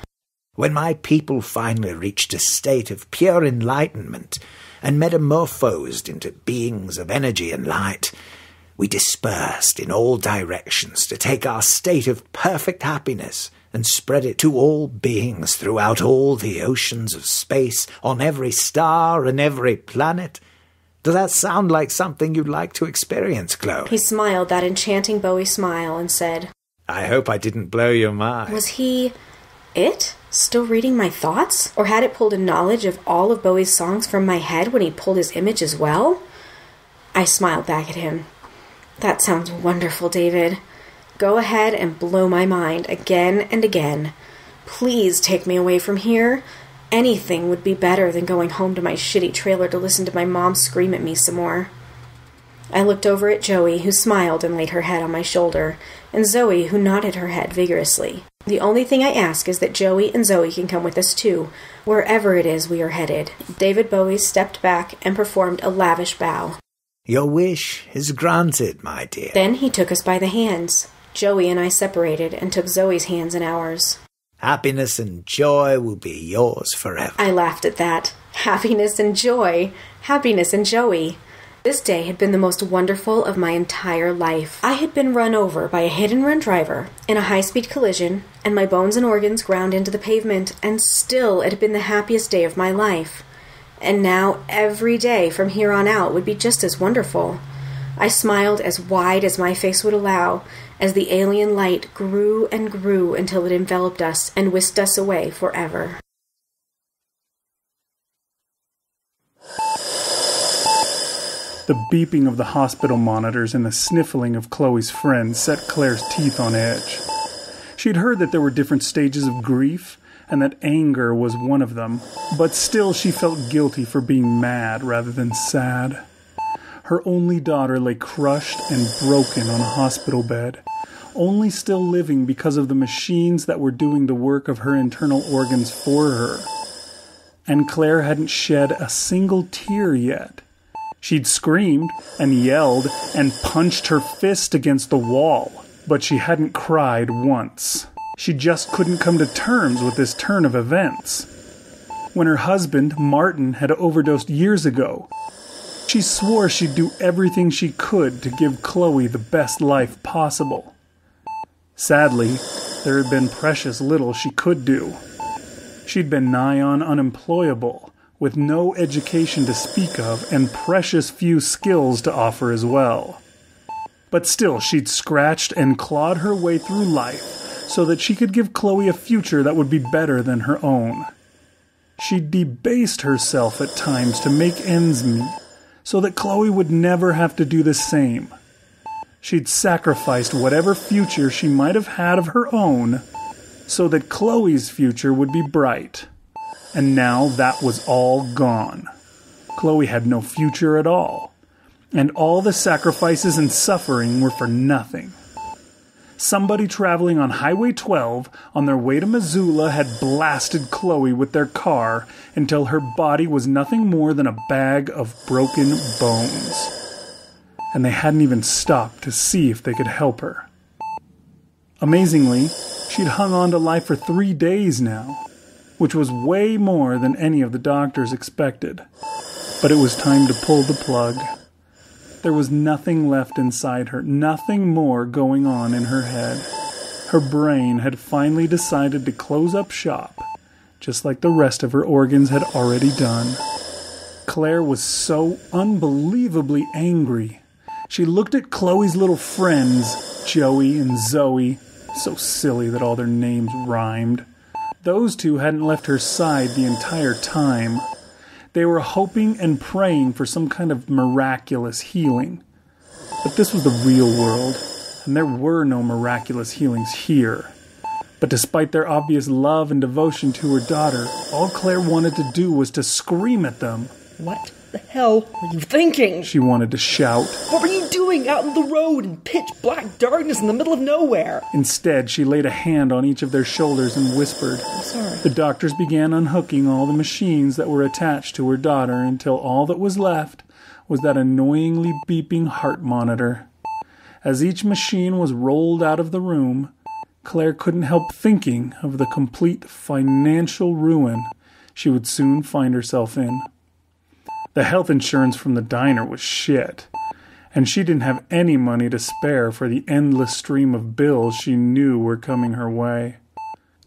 When my people finally reached a state of pure enlightenment and metamorphosed into beings of energy and light, we dispersed in all directions to take our state of perfect happiness and spread it to all beings throughout all the oceans of space, on every star and every planet. Does that sound like something you'd like to experience, Chloe? He smiled that enchanting Bowie smile and said, I hope I didn't blow your mind. Was he it? Still reading my thoughts? Or had it pulled a knowledge of all of Bowie's songs from my head when he pulled his image as well? I smiled back at him. That sounds wonderful, David. Go ahead and blow my mind again and again. Please take me away from here. Anything would be better than going home to my shitty trailer to listen to my mom scream at me some more. I looked over at Joey, who smiled and laid her head on my shoulder, and Zoe, who nodded her head vigorously. The only thing I ask is that Joey and Zoe can come with us too, wherever it is we are headed. David Bowie stepped back and performed a lavish bow. Your wish is granted, my dear. Then he took us by the hands. Joey and I separated and took Zoe's hands in ours. Happiness and joy will be yours forever. I laughed at that. Happiness and joy. Happiness and Joey. This day had been the most wonderful of my entire life. I had been run over by a hit and run driver in a high speed collision, and my bones and organs ground into the pavement, and still it had been the happiest day of my life. And now every day from here on out would be just as wonderful. I smiled as wide as my face would allow as the alien light grew and grew until it enveloped us and whisked us away forever. The beeping of the hospital monitors and the sniffling of Chloe's friend set Claire's teeth on edge. She'd heard that there were different stages of grief and that anger was one of them, but still she felt guilty for being mad rather than sad. Her only daughter lay crushed and broken on a hospital bed, only still living because of the machines that were doing the work of her internal organs for her. And Claire hadn't shed a single tear yet. She'd screamed and yelled and punched her fist against the wall, but she hadn't cried once. She just couldn't come to terms with this turn of events. When her husband, Martin, had overdosed years ago, she swore she'd do everything she could to give Chloe the best life possible. Sadly, there had been precious little she could do. She'd been nigh on unemployable, with no education to speak of and precious few skills to offer as well. But still, she'd scratched and clawed her way through life so that she could give Chloe a future that would be better than her own. She'd debased herself at times to make ends meet so that Chloe would never have to do the same. She'd sacrificed whatever future she might have had of her own so that Chloe's future would be bright. And now that was all gone. Chloe had no future at all. And all the sacrifices and suffering were for nothing. Somebody traveling on Highway 12 on their way to Missoula had blasted Chloe with their car until her body was nothing more than a bag of broken bones. And they hadn't even stopped to see if they could help her. Amazingly, she'd hung on to life for three days now, which was way more than any of the doctors expected. But it was time to pull the plug. There was nothing left inside her, nothing more going on in her head. Her brain had finally decided to close up shop, just like the rest of her organs had already done. Claire was so unbelievably angry. She looked at Chloe's little friends, Joey and Zoe. So silly that all their names rhymed. Those two hadn't left her side the entire time. They were hoping and praying for some kind of miraculous healing. But this was the real world, and there were no miraculous healings here. But despite their obvious love and devotion to her daughter, all Claire wanted to do was to scream at them. What the hell were you thinking? She wanted to shout. What were you doing out on the road in pitch black darkness in the middle of nowhere? Instead, she laid a hand on each of their shoulders and whispered. I'm sorry. The doctors began unhooking all the machines that were attached to her daughter until all that was left was that annoyingly beeping heart monitor. As each machine was rolled out of the room, Claire couldn't help thinking of the complete financial ruin she would soon find herself in. The health insurance from the diner was shit, and she didn't have any money to spare for the endless stream of bills she knew were coming her way.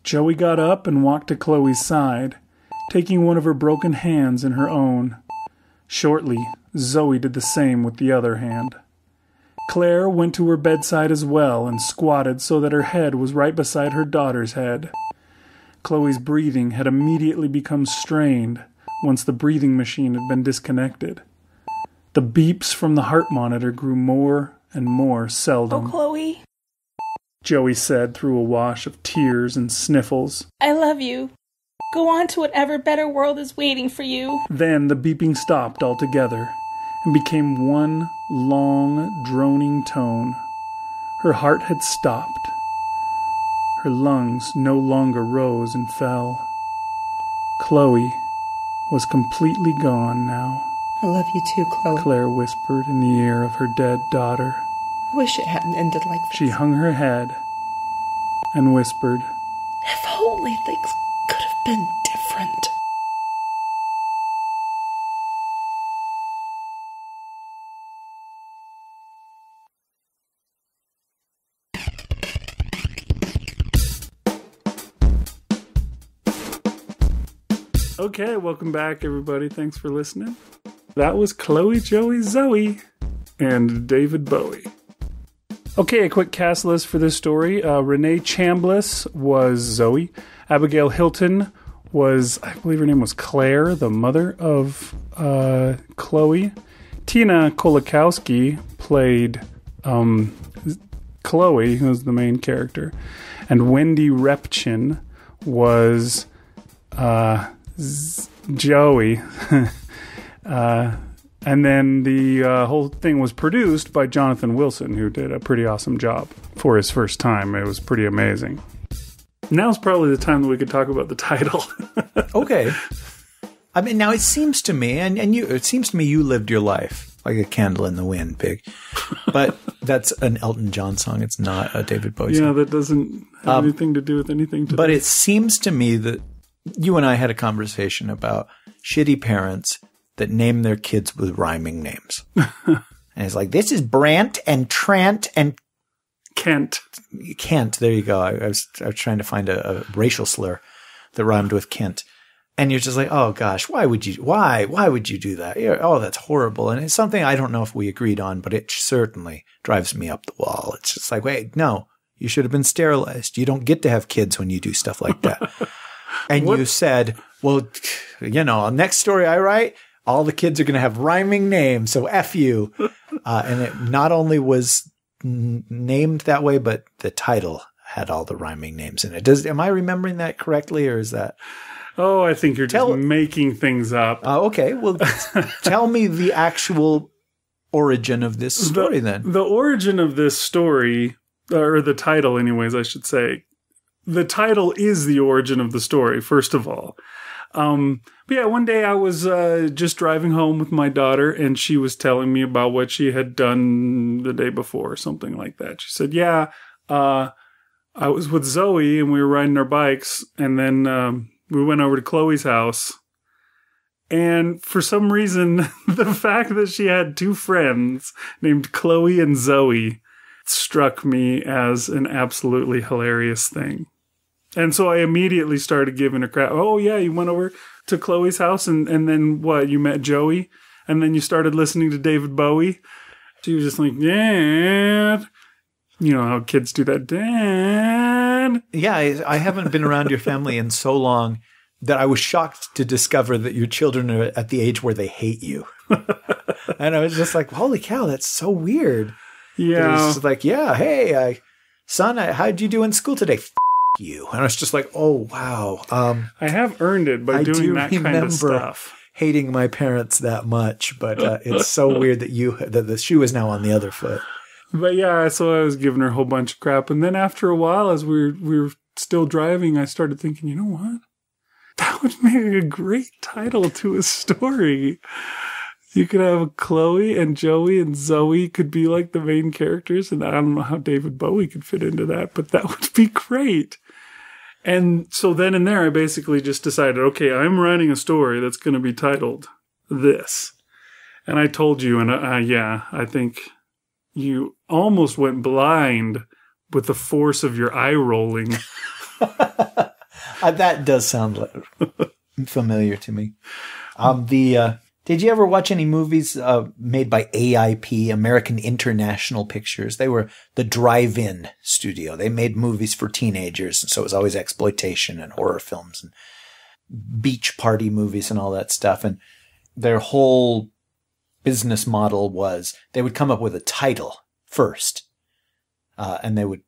Joey got up and walked to Chloe's side, taking one of her broken hands in her own. Shortly, Zoe did the same with the other hand. Claire went to her bedside as well and squatted so that her head was right beside her daughter's head. Chloe's breathing had immediately become strained once the breathing machine had been disconnected. The beeps from the heart monitor grew more and more seldom. Oh, Chloe, Joey said through a wash of tears and sniffles. I love you. Go on to whatever better world is waiting for you. Then the beeping stopped altogether and became one long, droning tone. Her heart had stopped. Her lungs no longer rose and fell. Chloe was completely gone now, I love you too, Chloe. Claire whispered in the ear of her dead daughter. I wish it hadn't ended like this. She hung her head and whispered, If only things could have been different. Okay, welcome back, everybody. Thanks for listening. That was Chloe, Joey, Zoe, and David Bowie. Okay, a quick cast list for this story. Uh, Renee Chambliss was Zoe. Abigail Hilton was, I believe her name was Claire, the mother of uh, Chloe. Tena Kolokowski played um, Chloe, who was the main character. And Wendy Repchin was uh, Z- Joey. *laughs* uh, and then the uh, whole thing was produced by Jonathan Wilson, who did a pretty awesome job for his first time. It was pretty amazing. Now's probably the time that we could talk about the title. *laughs* Okay. I mean, now it seems to me, and, and you, it seems to me you lived your life like a candle in the wind, Big. But *laughs* that's an Elton John song. It's not a David Bowie song. yeah, that doesn't have anything to do with anything to But it seems to me that you and I had a conversation about shitty parents that name their kids with rhyming names. *laughs* and it's like, this is Brant and Trant and Kent. Kent. There you go. I, I was I was trying to find a, a racial slur that rhymed with Kent. And you're just like, oh gosh, why would you? Why? Why would you do that? Yeah, oh, that's horrible. And it's something I don't know if we agreed on, but it certainly drives me up the wall. It's just like, wait, no, you should have been sterilized. You don't get to have kids when you do stuff like that. *laughs* and you said, well, you know, next story I write, all the kids are going to have rhyming names. So F you. *laughs* Uh, and it not only was n- named that way, but the title had all the rhyming names in it. Does, am I remembering that correctly or is that? Oh, I think you're just making things up. Uh, okay. Well, *laughs* tell me the actual origin of this story then. The origin of this story, or the title, anyways, I should say, the title is the origin of the story, first of all. Um, but yeah, one day I was uh, just driving home with my daughter, and she was telling me about what she had done the day before, or something like that. She said, "Yeah, uh, I was with Zoe, and we were riding our bikes, and then um, we went over to Chloe's house." And for some reason, *laughs* the fact that she had two friends named Chloe and Zoe struck me as an absolutely hilarious thing. And so I immediately started giving a crap. Oh, yeah, you went over to Chloe's house and, and then what? You met Joey? And then you started listening to David Bowie? She was just like, Dad. You know how kids do that, Dad. Yeah, I, I haven't been around your family in so long that I was shocked to discover that your children are at the age where they hate you. *laughs* and I was just like, holy cow, that's so weird. Yeah. It's like, yeah, hey, I, son, I, how'd you do in school today? F- you. And I was just like, oh, wow. Um, I have earned it by I doing do that kind remember of stuff. hating my parents that much, but uh, it's *laughs* so weird that you that the shoe is now on the other foot. But yeah, so I was giving her a whole bunch of crap, and then after a while, as we were we were still driving, I started thinking, you know what? *laughs* That would make a great title to a story. You could have Chloe and Joey and Zoe could be like the main characters, and I don't know how David Bowie could fit into that, but that *laughs* would be great. And so then and there, I basically just decided, okay, I'm writing a story that's going to be titled this. And I told you, and uh, yeah, I think you almost went blind with the force of your eye rolling. *laughs* Uh, that does sound familiar to me. Um, the uh, did you ever watch any movies uh, made by AIP, American International Pictures? They were the drive-in studio. They made movies for teenagers, and so it was always exploitation and horror films and beach party movies and all that stuff. And their whole business model was they would come up with a title first, uh, and they would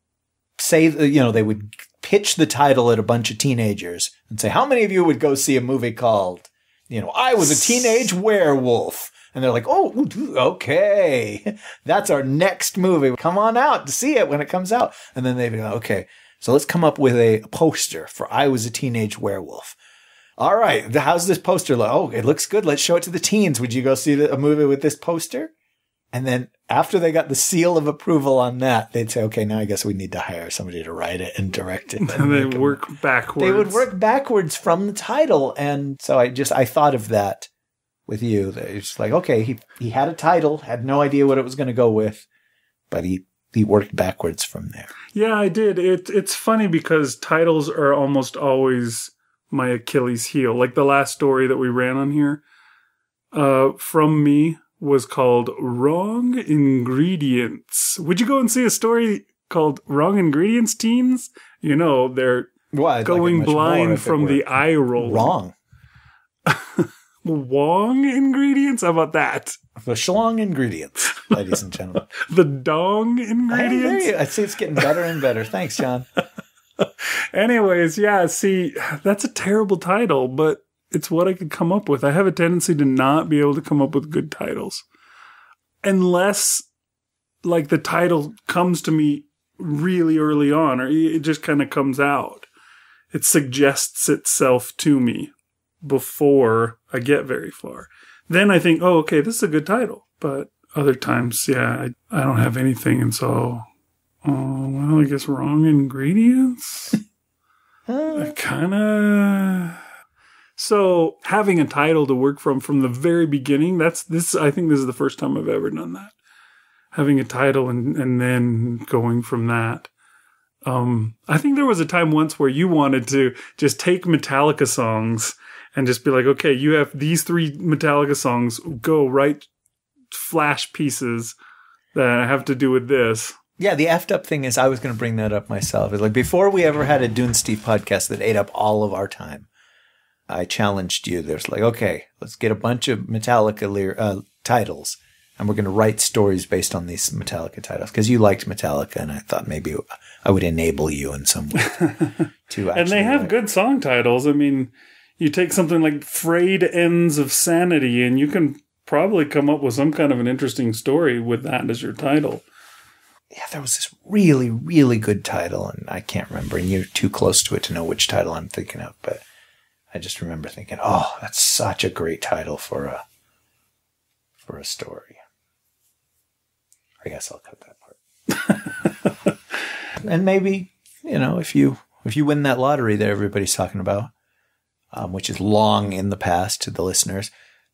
say, you know, they would pitch the title at a bunch of teenagers and say, how many of you would go see a movie called, you know, I was a teenage werewolf? And they're like, oh, okay, *laughs* that's our next movie. Come on out to see it when it comes out. And then they go, okay, so let's come up with a poster for I was a teenage werewolf. All right, how's this poster look? Oh, it looks good. Let's show it to the teens. Would you go see a movie with this poster? And then after they got the seal of approval on that, they'd say, okay, now I guess we need to hire somebody to write it and direct it. *laughs* And they work backwards. They would work backwards from the title. And so I just, I thought of that with you. It's like, okay, he, he had a title, had no idea what it was going to go with, but he, he worked backwards from there. Yeah, I did. It it's funny because titles are almost always my Achilles heel. Like the last story that we ran on here, uh, from me was called Wrong Ingredients. Would you go and see a story called Wrong Ingredients, teens? You know, they're well, I'd like going blind from the eye roll. Wrong. *laughs* Wong ingredients? How about that? The shlong ingredients, ladies and gentlemen. *laughs* The dong ingredients? you- I see it's getting better and better. Thanks, John. *laughs* Anyways, yeah, see, that's a terrible title, but it's what I could come up with. I have a tendency to not be able to come up with good titles. Unless, like, the title comes to me really early on, or it just kind of comes out. It suggests itself to me before I get very far. Then I think, oh, okay, this is a good title. But other times, yeah, I, I don't have anything. And so, oh, well, I guess wrong ingredients. *laughs* I kind of. So having a title to work from from the very beginning, that's this. I think this is the first time I've ever done that. Having a title and and then going from that. Um, I think there was a time once where you wanted to just take Metallica songs and just be like, okay, you have these three Metallica songs. Go write flash pieces that have to do with this. Yeah, the effed up thing is I was going to bring that up myself. It's like before we ever had a Dunesteef podcast that ate up all of our time, I challenged you. There's like, okay, let's get a bunch of Metallica lyr- uh, titles, and we're going to write stories based on these Metallica titles because you liked Metallica, and I thought maybe I would enable you in some way *laughs* to actually. and they have write. good song titles. I mean, you take something like "Frayed Ends of Sanity," and you can probably come up with some kind of an interesting story with that as your title. yeah, there was this really, really good title, and I can't remember. And you're too close to it to know which title I'm thinking of, but I just remember thinking, "Oh, that's such a great title for a for a story." I guess I'll cut that part. *laughs* and maybe you know, if you if you win that lottery that everybody's talking about, um, which is long in the past to the listeners,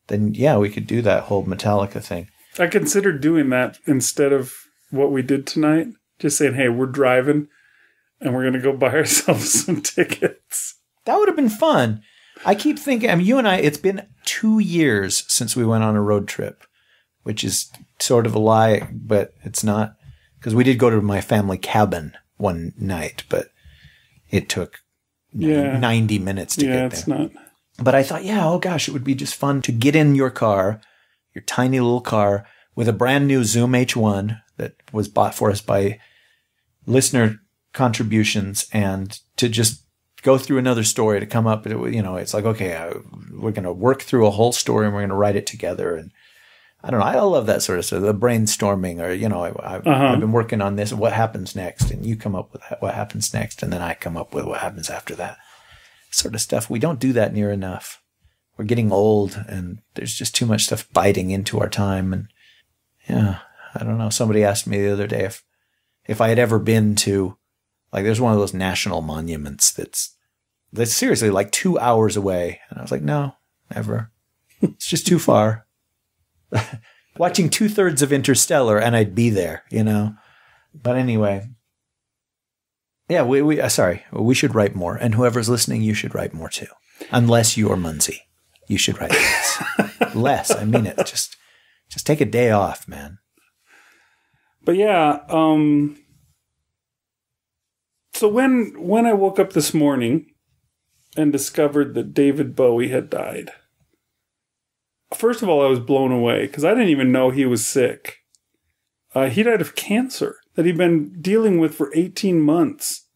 then yeah, we could do that whole Metallica thing. I considered doing that instead of what we did tonight. Just saying, "Hey, we're driving, and we're gonna go buy *laughs* ourselves some tickets." That would have been fun. I keep thinking, I mean, you and I, it's been two years since we went on a road trip which is sort of a lie, but it's not because we did go to my family cabin one night, but it took Yeah. 90 minutes to yeah, get it's there. not. But I thought, yeah, oh gosh, it would be just fun to get in your car, your tiny little car, with a brand new Zoom H1 that was bought for us by listener contributions and to just go through another story to come up. You know, it's like, okay, I, we're going to work through a whole story and we're going to write it together. And I don't know, I love that sort of stuff, the brainstorming or, you know, I, I've, Uh-huh. I've been working on this, what happens next? And you come up with what happens next. And then I come up with what happens after that sort of stuff. We don't do that near enough. We're getting old and there's just too much stuff biting into our time. And yeah, I don't know. Somebody asked me the other day if, if I had ever been to, like, there's one of those national monuments that's, that's seriously like two hours away. And I was like, no, never. It's just too far. *laughs* Watching two thirds of Interstellar and I'd be there, you know? But anyway, yeah, we, we uh, sorry, we should write more. And whoever's listening, you should write more too. Unless you're Munsey. You should write less. *laughs* less. I mean it. Just just take a day off, man. But yeah, um so when when I woke up this morning and discovered that David Bowie had died. First of all, I was blown away because I didn't even know he was sick. Uh, he died of cancer that he'd been dealing with for 18 months.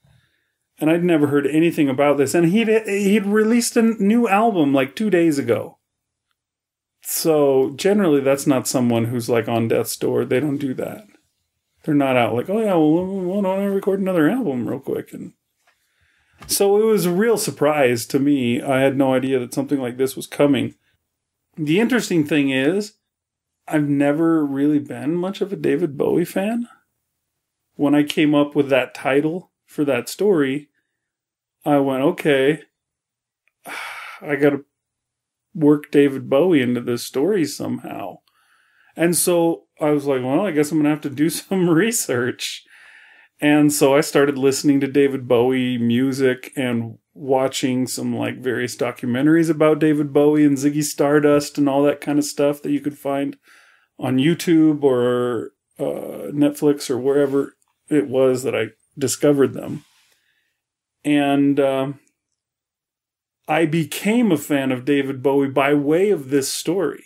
And I'd never heard anything about this. And he'd, he'd released a new album like two days ago. So generally, that's not someone who's like on death's door. They don't do that. They're not out like, oh yeah, well, why don't I record another album real quick? And so it was a real surprise to me. I had no idea that something like this was coming. The interesting thing is, I've never really been much of a David Bowie fan. When I came up with that title for that story, I went, okay, *sighs* I got to work David Bowie into this story somehow. And so I was like, well, I guess I'm going to have to do *laughs* some research. And so I started listening to David Bowie music and watching some like various documentaries about David Bowie and Ziggy Stardust and all that kind of stuff that you could find on YouTube or uh, Netflix or wherever it was that I discovered them. And um, I became a fan of David Bowie by way of this story.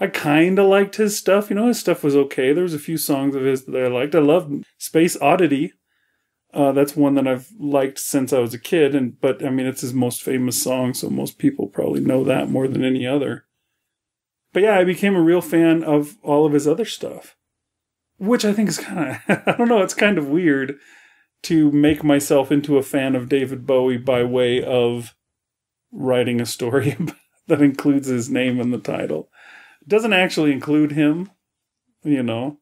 I kind of liked his stuff. You know, his stuff was okay. There was a few songs of his that I liked. I loved Space Oddity. Uh, that's one that I've liked since I was a kid, and but I mean, it's his most famous song, so most people probably know that more than any other. But yeah, I became a real fan of all of his other stuff, which I think is kind of *laughs* I don't know. It's kind of weird to make myself into a fan of David Bowie by way of writing a story *laughs* that includes his name in the title. Doesn't actually include him, you know,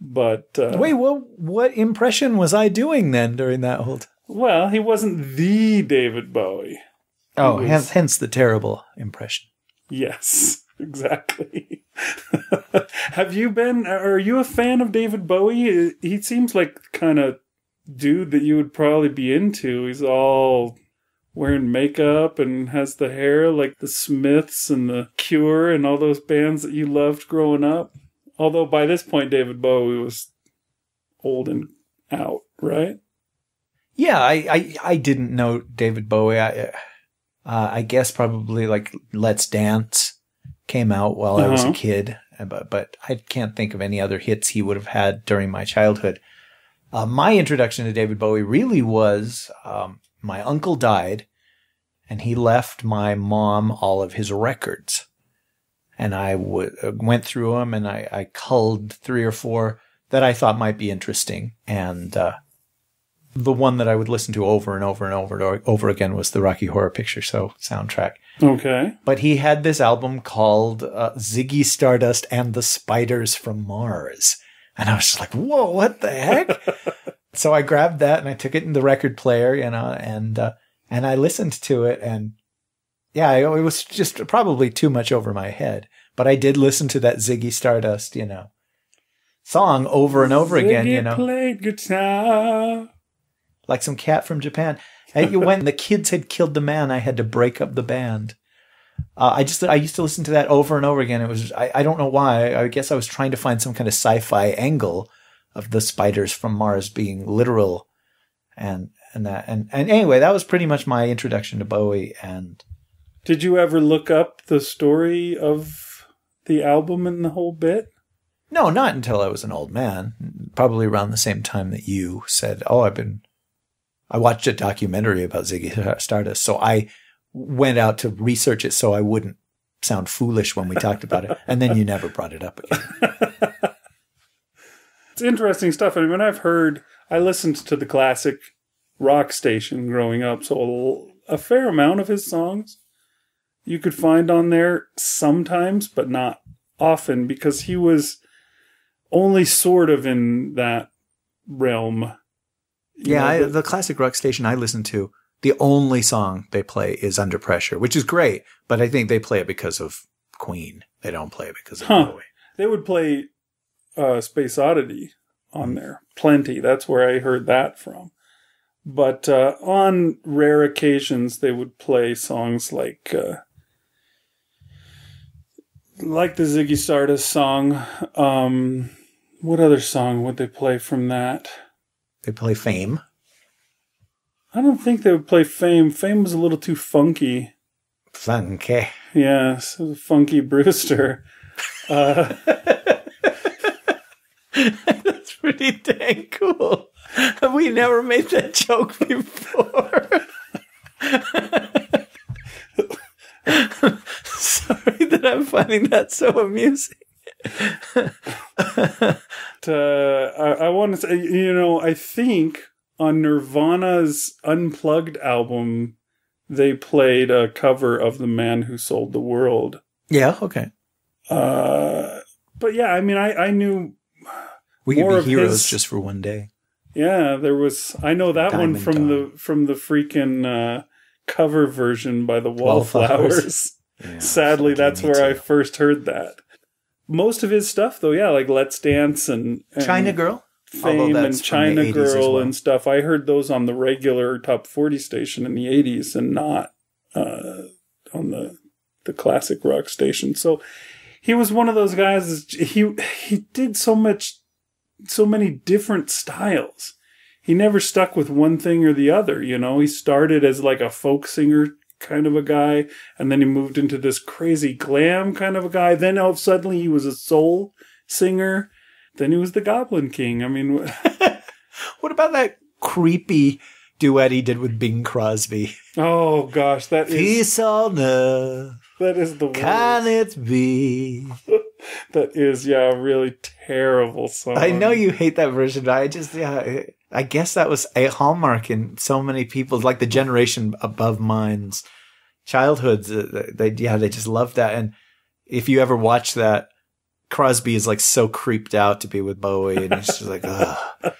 but uh, Wait, what what impression was I doing then during that whole? Well, he wasn't the David Bowie. oh, was- hence, hence the terrible impression. Yes, *laughs* exactly. *laughs* Have you been? Are you a fan of David Bowie? He seems like kind of dude that you would probably be into. He's all wearing makeup and has the hair like the Smiths and the Cure and all those bands that you loved growing up. Although by this point, David Bowie was old and out, right? Yeah, I, I, I didn't know David Bowie. I, uh, I guess probably like Let's Dance came out while I was a Uh-huh. kid, but but I can't think of any other hits he would have had during my childhood. Uh, my introduction to David Bowie really was um, my uncle died, and he left my mom all of his records, and I w- went through them and I, I culled three or four that I thought might be interesting, and uh, the one that I would listen to over and over and over and over again was the Rocky Horror Picture Show soundtrack. Okay. But he had this album called uh, Ziggy Stardust and the Spiders from Mars. And I was just like, whoa, what the heck? *laughs* so I grabbed that and I took it in the record player, you know, and, uh, and I listened to it and yeah, it was just probably too much over my head. But I did listen to that Ziggy Stardust, you know, song over and over again, you know played guitar. like some cat from Japan. When the kids had killed the man, I had to break up the band. Uh, I just I used to listen to that over and over again. It was I, I don't know why. I guess I was trying to find some kind of sci-fi angle of the spiders from Mars being literal, and and that and and anyway, that was pretty much my introduction to Bowie. And Did you ever look up the story of the album and the whole bit? no, not until I was an old man. Probably around the same time that you said, "Oh, I've been." I watched a documentary about Ziggy Stardust, so I went out to research it so I wouldn't sound foolish when we talked about it. And then you never brought it up again. *laughs* It's interesting stuff. I mean, I've heard, I listened to the classic rock station growing up, so a fair amount of his songs you could find on there sometimes, but not often because he was only sort of in that realm. Yeah, I, the classic rock station I listen to, the only song they play is Under Pressure, which is great, but I think they play it because of Queen. They don't play it because of Huh. Bowie. they would play uh, Space Oddity on there plenty. That's where I heard that from. But uh, on rare occasions, they would play songs like uh, like the Ziggy Stardust song. Um, what other song would they play from that? They play Fame. I don't think they would play Fame. Fame was a little too funky. Funky. Yes, Funky *laughs* Brewster. Uh, *laughs* *laughs* That's pretty dang cool. We never made that joke before. *laughs* Sorry that I'm finding that so amusing. *laughs* uh, I, I want to say, you know, I think on Nirvana's Unplugged album, they played a cover of The Man Who Sold the World. Yeah, okay. Uh, but yeah, I mean, I, I knew, We could More be of heroes his- just for one day. yeah, there was, I know that one from Dog. the, from the freaking, uh, cover version by the Wallflowers. Wallflowers. *laughs* Sadly, that's me where I first heard that. Most of his stuff, though, yeah, like Let's Dance and, and China Girl? Fame and China Girl well. and stuff. I heard those on the regular top 40 station in the 80s and not uh, on the the classic rock station. So he was one of those guys he he did so much so many different styles. He never stuck with one thing or the other, you know. He started as like a folk singer kind of a guy and then he moved into this crazy glam kind of a guy. Then all suddenly he was a soul singer. Then he was the Goblin King. I mean, *laughs* What about that creepy duet he did with Bing Crosby? oh gosh, that is Peace on earth, that is the worst. can it be? *laughs* *laughs* That is yeah, a really terrible song. I know you hate that version, but I just, yeah, I guess that was a hallmark in so many people's, like the generation above mine's childhoods. uh, They, yeah, they just loved that. And if you ever watch that, Crosby is like so creeped out to be with Bowie, and he's just like, ugh.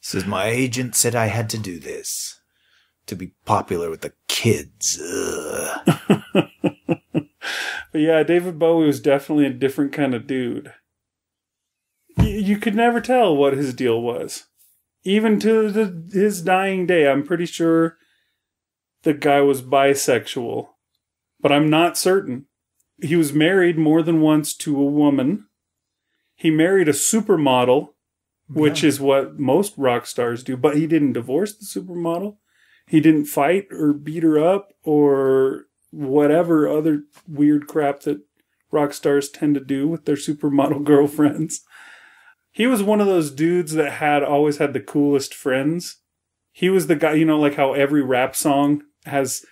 Says my agent said I had to do this to be popular with the kids. *laughs* But yeah, David Bowie was definitely a different kind of dude. Y- You could never tell what his deal was. Even to the, his dying day, I'm pretty sure the guy was bisexual. But I'm not certain. He was married more than once to a woman. He married a supermodel, which is what most rock stars do, but he didn't divorce the supermodel. He didn't fight or beat her up or whatever other weird crap that rock stars tend to do with their *laughs* supermodel girlfriends. He was one of those dudes that had always had the coolest friends. He was the guy, you know, like how every rap song has,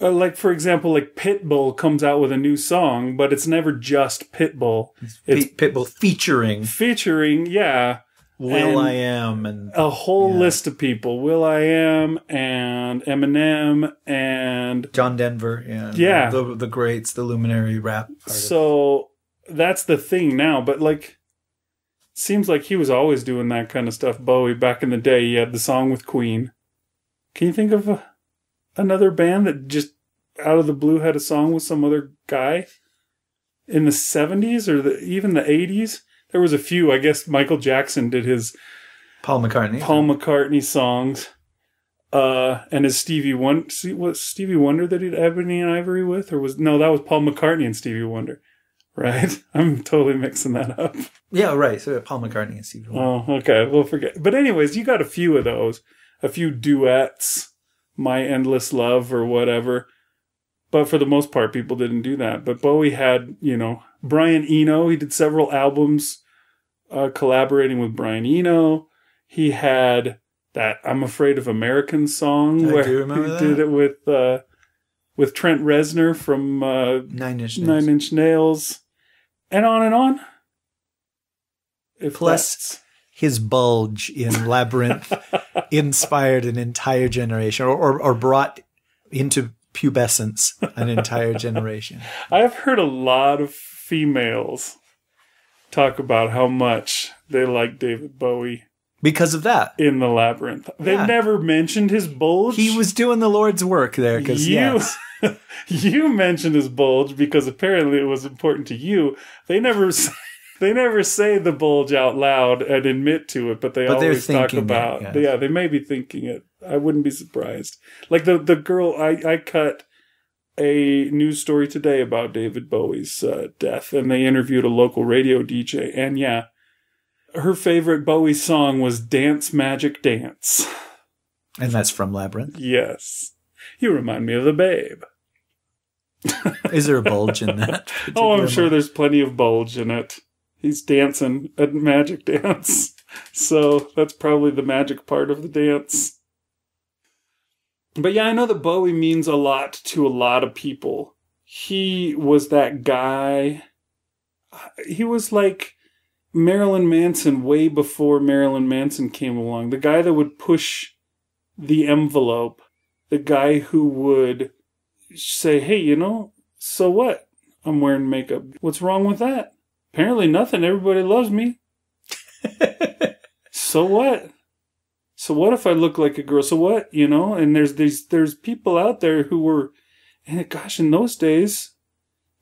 uh, like for example, like Pitbull comes out with a new song, but it's never just Pitbull. It's Pit- Pitbull featuring featuring, yeah, Will I Am and a whole Yeah. list of people: Will I Am and Eminem and John Denver. Yeah, Yeah. the the greats, the luminary rap. artists. So that's the thing now, but like seems like he was always doing that kind of stuff. Bowie back in the day, he had the song with Queen. Can you think of uh, another band that just out of the blue had a song with some other guy in the 70s or the, even the 80s? There was a few. I guess Michael Jackson did his Paul McCartney. Paul McCartney songs. Uh, and his Stevie Wonder, was Stevie Wonder that he Ebony and Ivory with? Or was, no, that was Paul McCartney and Stevie Wonder. Right? *laughs* I'm totally mixing that up. Yeah, right. So Paul McCartney and Stevie Wonder. Oh, okay. We'll forget. But anyways, you got a few of those, a few duets, My Endless Love or whatever. But for the most part, people didn't do that. But Bowie had, you know, Brian Eno. He did several albums uh, collaborating with Brian Eno. He had that "I'm Afraid of Americans" song I where do remember he that. did it with uh, with Trent Reznor from uh, Nine Inch Nails. Nine Inch Nails, and on and on. If Plus- that's- His bulge in Labyrinth *laughs* inspired an entire generation or, or, or brought into pubescence an entire generation. *laughs* I have heard a lot of females talk about how much they like David Bowie Because of that. in the labyrinth. They Yeah. never mentioned his bulge. He was doing the Lord's work there because you. yes. *laughs* you mentioned his bulge because apparently it was important to you. They never. *laughs* They never say the bulge out loud and admit to it, but they But always talk thinking it, about. yes. Yeah, they may be thinking it. I wouldn't be surprised. Like the the girl, I I cut a news story today about David Bowie's uh, death, and they interviewed a local radio DJ, and yeah, her favorite Bowie song was "Dance Magic Dance." And that's from Labyrinth. Yes, you remind me of the Babe. Is there a *laughs* bulge in that? Oh, I'm sure there's plenty of bulge in it. He's dancing a magic dance. *laughs* So that's probably the magic part of the dance. But yeah, I know that Bowie means a lot to a lot of people. He was that guy. He was like Marilyn Manson way before Marilyn Manson came along. The guy that would push the envelope. The guy who would say, hey, you know, so what? I'm wearing makeup. What's wrong with that? Apparently nothing. Everybody loves me. *laughs* so what? So what if I look like a girl? So what? You know, and there's these there's people out there who were and gosh, in those days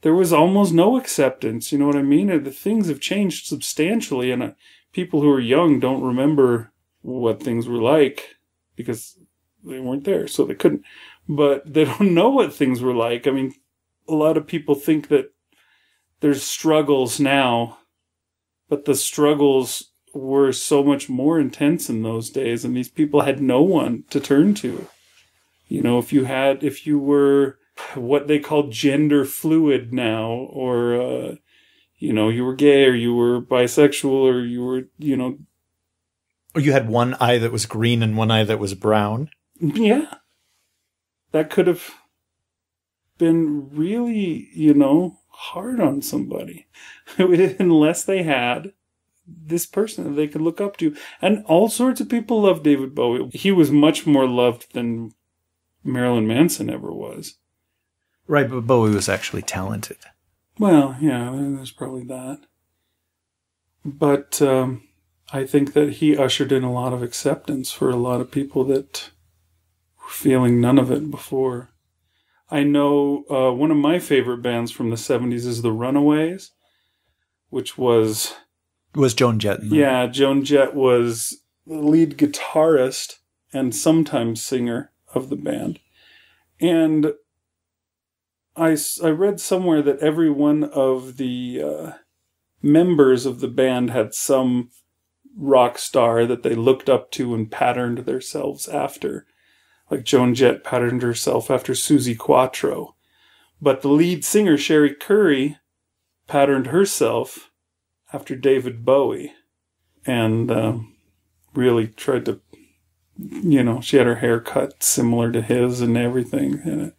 there was almost no acceptance, you know what I mean? And the things have changed substantially and uh, people who are young don't remember what things were like because they weren't there, so they couldn't. But *laughs* they don't know what things were like. I mean, a lot of people think that there's struggles now, but the struggles were so much more intense in those days, and these people had no one to turn to. You know, if you had, if you were what they call gender fluid now, or, uh, you know, you were gay or you were bisexual or you were, you know, Or you had one eye that was green and one eye that was brown. Yeah. That could have been really, you know, hard on somebody *laughs* unless they had this person that they could look up to. And all sorts of people loved David Bowie. He was much more loved than Marilyn Manson ever was. Right, but Bowie was actually talented. Well, yeah, there's probably that. But um, I think that he ushered in a lot of acceptance for a lot of people that were feeling none of it before. I know uh, one of my favorite bands from the 70s is the Runaways, which was, Was Joan Jett? yeah, Joan Jett was the lead guitarist and sometimes singer of the band. And I, I read somewhere that every one of the uh, members of the band had some rock star that they looked up to and patterned themselves after. Like Joan Jett patterned herself after Suzi Quatro. But the lead singer, Cherie Currie, patterned herself after David Bowie. And um, really tried to, you know, she had her hair cut similar to his and everything. And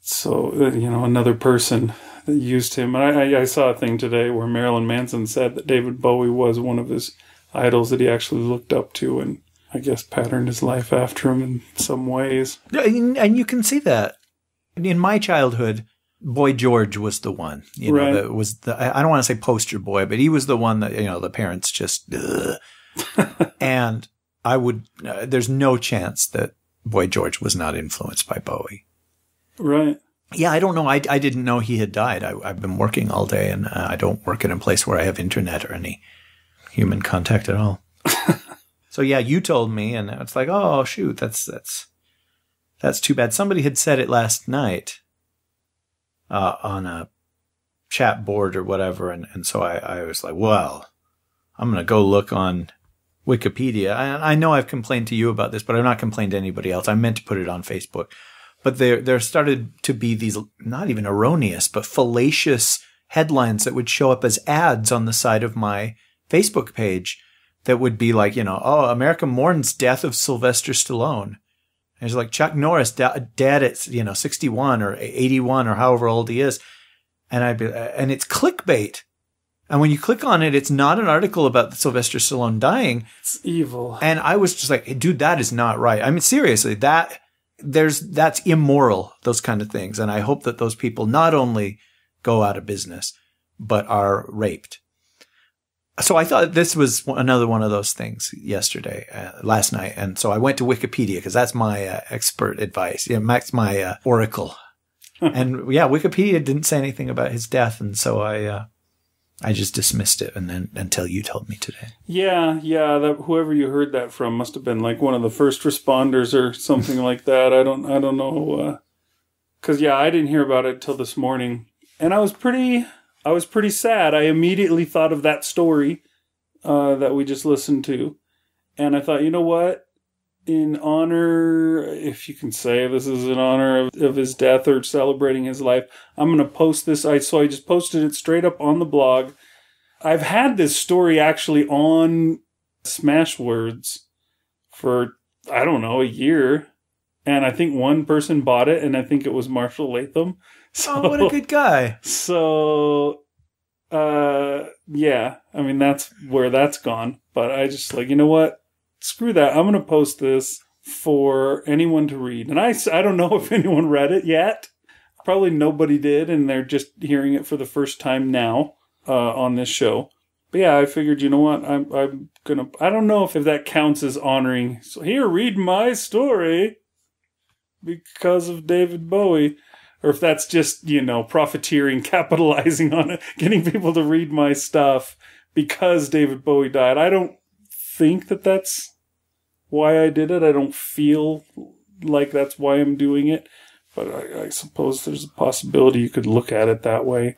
so, uh, you know, another person that used him. And I, I, saw a thing today where Marilyn Manson said that David Bowie was one of his idols that he actually looked up to and I guess patterned his life after him in some ways. And you can see that. In my childhood, Boy George was the one. You know, Right. that was the I don't want to say poster boy, but he was the one that you know the parents just. *laughs* And I would. Uh, there's no chance that Boy George was not influenced by Bowie. Right. Yeah, I don't know. I, I didn't know he had died. I, I've been working all day, and uh, I don't work in a place where I have internet or any human contact at all. *laughs* So yeah, you told me, and it's like, oh shoot, that's that's that's too bad. Somebody had said it last night uh, on a chat board or whatever, and, and so I, I was like, well, I'm gonna go look on Wikipedia. I, I know I've complained to you about this, but I've not complained to anybody else. I meant to put it on Facebook, but there there started to be these not even erroneous, but fallacious headlines that would show up as ads on the side of my Facebook page that would be like, you know, oh, America mourns death of Sylvester Stallone. And it's like Chuck Norris dead at, you know, 61 or 81 or however old he is. And be, and it's clickbait. And when you click on it, it's not an article about Sylvester Stallone dying. It's evil. And I was just like, hey, dude, that is not right. I mean, seriously, that, there's, that's immoral, those kind of things. And I hope that those people not only go out of business, but are raped. So I thought this was another one of those things yesterday, uh, last night. And so I went to Wikipedia because that's my uh, expert advice. Yeah, Max, my uh, oracle. and yeah, Wikipedia didn't say anything about his death. And so I, uh, I just dismissed it and then until you told me today. Yeah, yeah, that whoever you heard that from must have been like one of the first responders or something like that. I don't I don't know uh cuz yeah, I didn't hear about it till this morning. And I was pretty I was pretty sad. I immediately thought of that story uh that we just listened to. And I thought, you know what? In honor, if you can say this is in honor of, of his death or celebrating his life, I'm going to post this. I so I just posted it straight up on the blog. I've had this story actually on Smashwords for I don't know a year, and I think one person bought it, and I think it was Marshall Latham. *laughs* So, Oh, what a good guy. so, uh, yeah, I mean that's where that's gone. But I just like you know what, screw that. I'm gonna post this for anyone to read, and I, I don't know *laughs* if anyone read it yet. Probably nobody did, and they're just hearing it for the first time now uh, on this show. But yeah, I figured, you know what, I'm I'm gonna. I don't know if, if that counts as honoring. So here, read my story because of David Bowie, or if that's just you know profiteering, *laughs* capitalizing on it, getting people to read my stuff because David Bowie died. I don't think that that's why I did it. I don't feel like that's why I'm doing it, but I, I suppose there's a possibility you could look at it that way.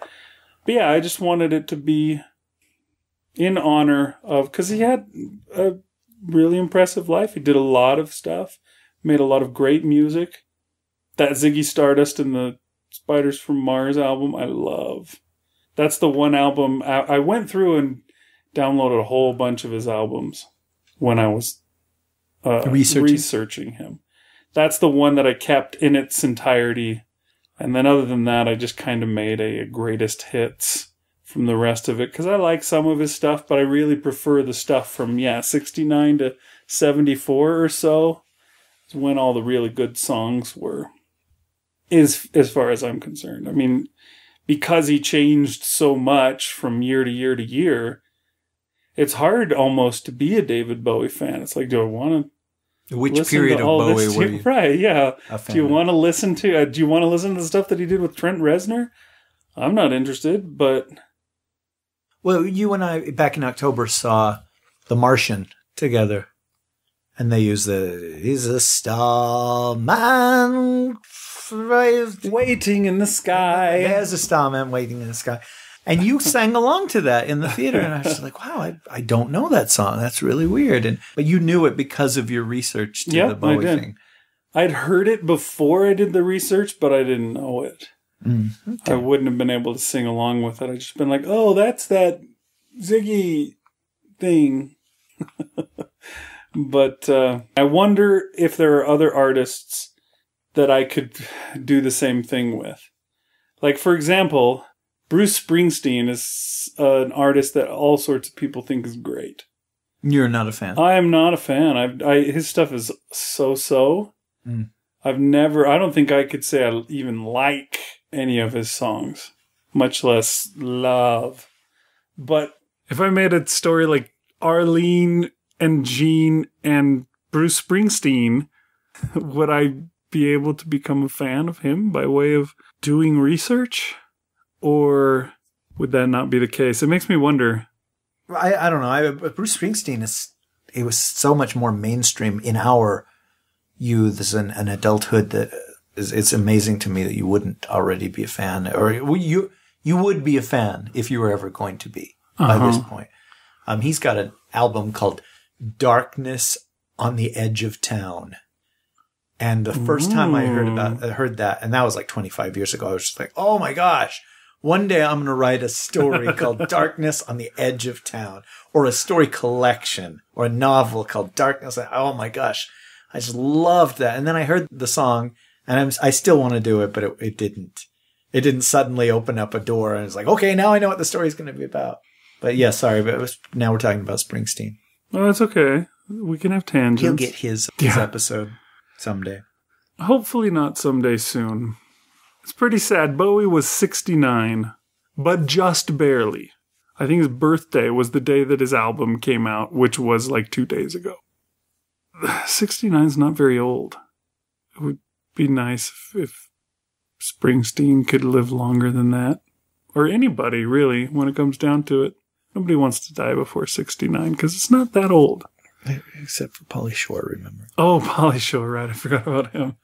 But yeah, I just wanted it to be in honor of because he had a really impressive life. He did a lot of stuff, made a lot of great music. That Ziggy Stardust and the Spiders from Mars album, I love. That's the one album I, I went through and downloaded a whole bunch of his albums when I was uh, Researching. researching him. That's the one that I kept in its entirety. And then other than that, I just kind of made a, greatest hits from the rest of it because I like some of his stuff, but I really prefer the stuff from, yeah, 69 to 74 or so. Is when all the really good songs were. Is as far as I'm concerned. I mean, because he changed so much from year to year to year, it's hard almost to be a David Bowie fan. It's like, do I want to Which period of all Bowie were you? *laughs* Right? Yeah. Do you want to listen to? Uh, do you want to listen to the stuff that he did with Trent Reznor? I'm not interested, but Well, you and I back in October saw The Martian together, and they use the "He's a starman." waiting in the sky. There's a starman waiting in the sky, and you sang along to that in the theater, and I was like, "Wow, I, I don't know that song. That's really weird." And but you knew it because of your research to Yep, the I did. thing. I'd heard it before I did the research, but I didn't know it. Mm, I wouldn't have been able to sing along with it. I just been like, "Oh, that's that Ziggy thing." *laughs* but uh, I wonder if there are other artists that I could do the same thing with. Like, for example, Bruce Springsteen is uh, an artist that all sorts of people think is great. You're not a fan. I am not a fan. I, I his stuff is so so. Mm. I've never. I don't think I could say I even like any of his songs, much less love. But if I made a story like Arlene and Gene and Bruce Springsteen, *laughs* would I be able to become a fan of him by way of doing research, or would that not be the case? It makes me wonder. I, I don't know. I, Bruce Springsteen is it was so much more mainstream in our youths and, and adulthood that is, it's amazing to me that you wouldn't already be a fan or you, you would be a fan if you were ever going to be by this point. Um, he's got an album called Darkness on the Edge of Town. And the first time I heard about, I heard that, and that was like 25 years ago, I was just like, oh my gosh, one day I'm going to write a story *laughs* called Darkness on the Edge of Town or a story collection or a novel called Darkness. Oh my gosh. I just loved that. And then I heard the song and I'm, I still want to do it, but it, it didn't. It didn't suddenly open up a door and it's like, okay, now I know what the story's going to be about. But yeah, sorry, but it was, now we're talking about Springsteen. Oh, that's okay. We can have tangents. He'll get his, his Yeah. episode someday. Hopefully not someday soon. It's pretty sad. Bowie was 69, but just barely. I think his birthday was the day that his album came out, which was like two days ago. *sighs* 69 is not very old. It would be nice if, if Springsteen could live longer than that. Or anybody, really, when it comes down to it. Nobody wants to die before 69 because it's not that old. *laughs* Except for Pauly Shore, remember? Oh, *laughs* Pauly Shore, right. I forgot about him.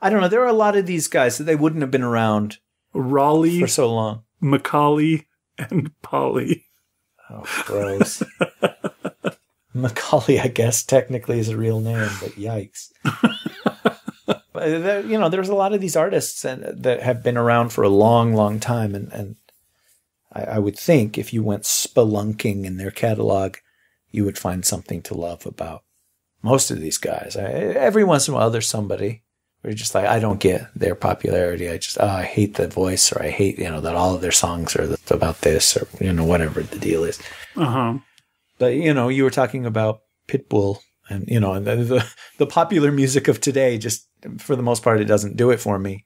I don't know. There are a lot of these guys that they wouldn't have been around Raleigh, for so long. Macaulay, and Pauly. Oh, gross. *laughs* Macaulay, I guess, technically is a real name, but yikes. But there- you know, there's a lot of these artists and, that have been around for a long, long time, and, and I, I would think if you went spelunking in their catalog, you would find something to love about most of these guys. I, every once in a while, there's somebody where you're just like, I don't get their popularity. I just, oh, I hate the voice, or I hate, you know, that all of their songs are about this, or you know, whatever the deal is. Uh huh. But you know, you were talking about Pitbull, and you know, and the, the the popular music of today just for the most part it doesn't do it for me.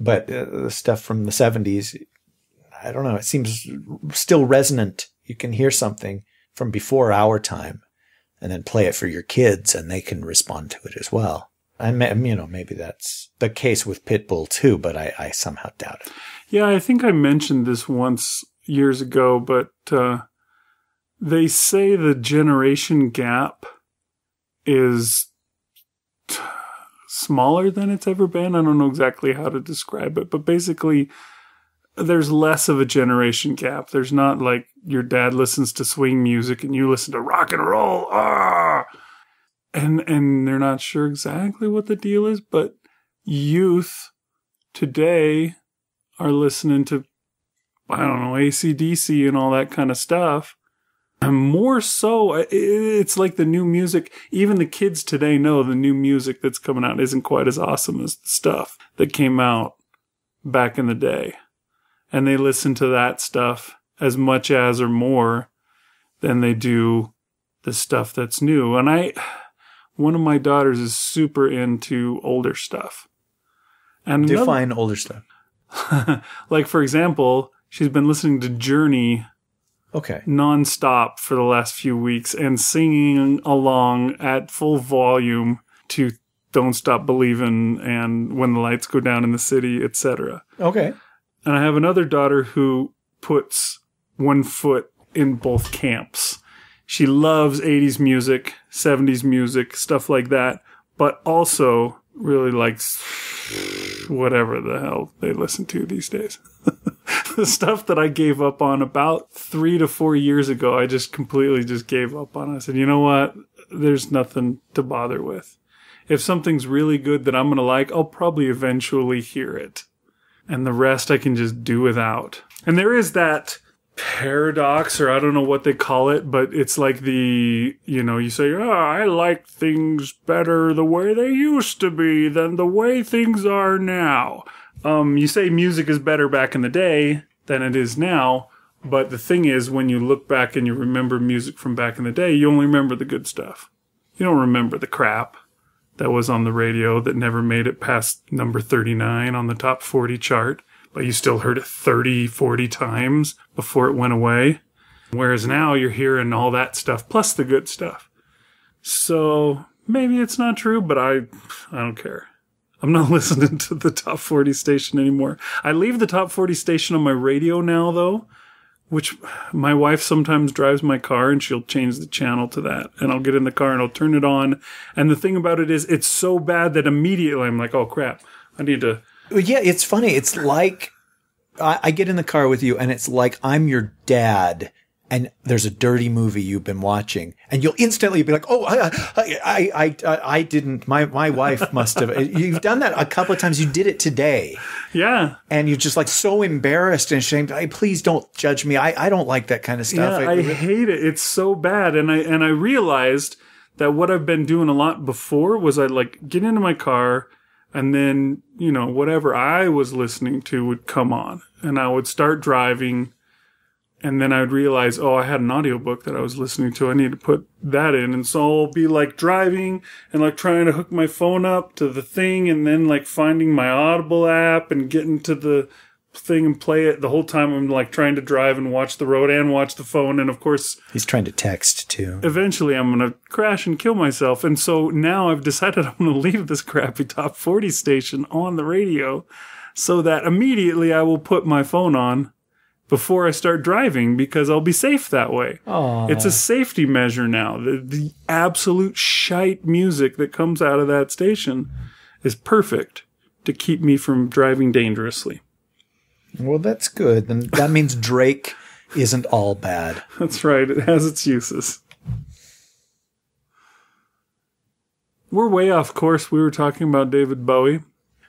But uh, the stuff from the seventies, I don't know. It seems still resonant. You can hear something from before our time, and then play it for your kids, and they can respond to it as well. And ma- you know, maybe that's the case with Pitbull too, but I, I somehow doubt it. Yeah, I think I mentioned this once years ago, but uh, they say the generation gap is smaller than it's ever been. I don't know exactly how to describe it, but basically, there's less of a generation gap. There's not like your dad listens to swing music and you listen to rock and roll. Ah! And and they're not sure exactly what the deal is, but youth today are listening to, I don't know, ACDC and all that kind of stuff. And more so, it's like the new music. Even the kids today know the new music that's coming out isn't quite as awesome as the stuff that came out back in the day. And they listen to that stuff as much as or more than they do the stuff that's new. And I, one of my daughters is super into older stuff. And another- Define older stuff. *laughs* like for example, she's been listening to Journey Okay. nonstop for the last few weeks and singing along at full volume to "Don't Stop Believing" and "When the Lights Go Down in the City," etc. Okay. And I have another daughter who puts one foot in both camps. She loves 80s music, 70s music, stuff like that, but also really likes whatever the hell they listen to these days. *laughs* the stuff that I gave up on about three to four years ago, I just completely just gave up on. I said, you know what? There's nothing to bother with. If something's really good that I'm going to like, I'll probably eventually hear it and the rest I can just do without. And there is that paradox, or I don't know what they call it, but it's like the, you know, you say, oh, I like things better the way they used to be than the way things are now. Um, you say music is better back in the day than it is now, but the thing is, when you look back and you remember music from back in the day, you only remember the good stuff. You don't remember the crap that was on the radio that never made it past number 39 on the top 40 chart, but you still heard it 30, 40 times before it went away. Whereas now you're hearing all that stuff plus the good stuff. So maybe it's not true, but I, I don't care. I'm not *laughs* listening to the top 40 station anymore. I leave the top 40 station on my radio now though, which my wife sometimes drives my car and she'll change the channel to that and I'll get in the car and I'll turn it on. And the thing about it is it's so bad that immediately I'm like, oh crap, I need to. Yeah, it's funny. It's like I, I get in the car with you, and it's like I'm your dad, and there's a dirty movie you've been watching, and you'll instantly be like, "Oh, I, I, I, I, I didn't. My my wife must have." *laughs* You've done that a couple of times. You did it today, Yeah. and you're just like so embarrassed and ashamed. Hey, please don't judge me. I, I don't like that kind of stuff. Yeah, I hate it. It's so bad. And I and I realized that what I've been doing a lot before was I like get into my car and then, you know, whatever I was listening to would come on and I would start driving and then I'd realize, oh, I had an audiobook that I was listening to. I need to put that in. And so I'll be like driving and like trying to hook my phone up to the thing and then like finding my Audible app and getting to the thing and play it the whole time I'm like trying to drive and watch the road and watch the phone. And of course, He's trying to text too. eventually I'm going to crash and kill myself. And so now I've decided *laughs* I'm going to leave this crappy top 40 station on the radio so that immediately I will put my phone on before I start driving because I'll be safe that way. It's a safety measure now. The, the absolute shite music that comes out of that station is perfect to keep me from driving dangerously. Well, that's good. Then that means Drake isn't all bad. That's right. It has its uses. We're way off course. We were talking about David Bowie.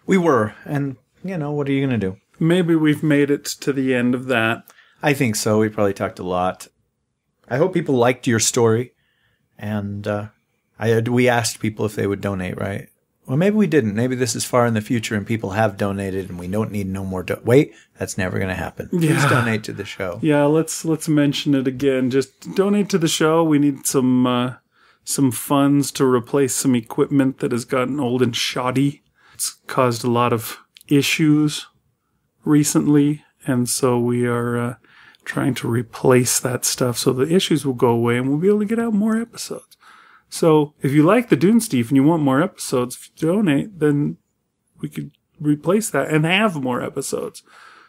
We were, and you know what are you going to do? Maybe we've made it to the end of that. I think so. We probably talked a lot. I hope people liked your story, and uh, I had, we asked people if they would donate, right? Well, maybe we didn't. Maybe this is far in the future, and people have donated, and we don't need no more. Do- Wait, that's never going to happen. Please Yeah. donate to the show. Yeah, let's let's mention it again. Just donate to the show. We need some uh, some funds to replace some equipment that has gotten old and shoddy. It's caused a lot of issues recently, and so we are uh, trying to replace that stuff so the issues will go away and we'll be able to get out more episodes. So if you like the Dunesteef and you want more episodes, if you donate, then we could replace that and have more episodes.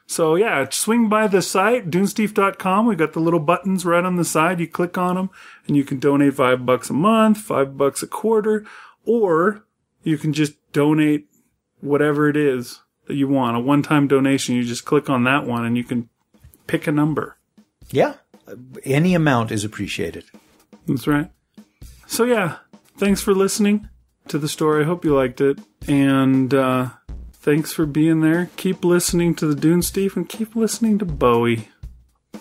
So yeah, swing by the site, dunesteef.com. We've got the little buttons right on the side. You click on them and you can donate five bucks a month, five bucks a quarter, or you can just donate whatever it is that you want. A one-time donation. You just click on that one and you can pick a number. Yeah, any amount is appreciated. That's right. So yeah, thanks for listening to the story. I hope you liked it. And uh, thanks for being there. Keep listening to the Dunesteef and keep listening to Bowie.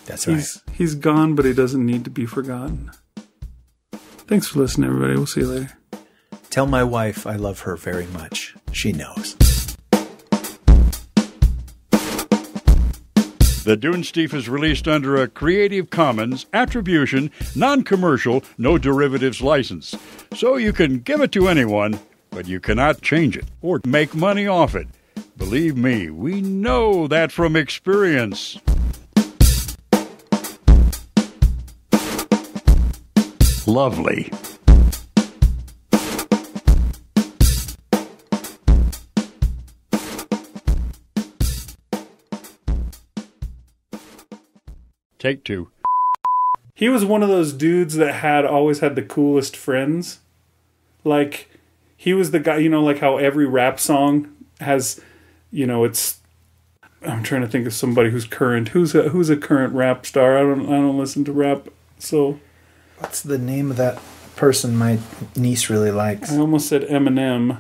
That's right. He's he's gone, but he doesn't need to be forgotten. Thanks for listening, everybody. We'll see you later. Tell my wife I love her very much. She knows. The Steve is released under a Creative Commons Attribution, Non Commercial, No Derivatives license. So you can give it to anyone, but you cannot change it or make money off it. Believe me, we know that from experience. Lovely. Take two. He was one of those dudes that had always had the coolest friends. Like he was the guy, you know, like how every rap song has, you know, it's. I'm trying to think of somebody who's current. Who's a, who's a current rap star? I don't I don't listen to rap, so What's the name of that person my niece really likes? I almost said Eminem.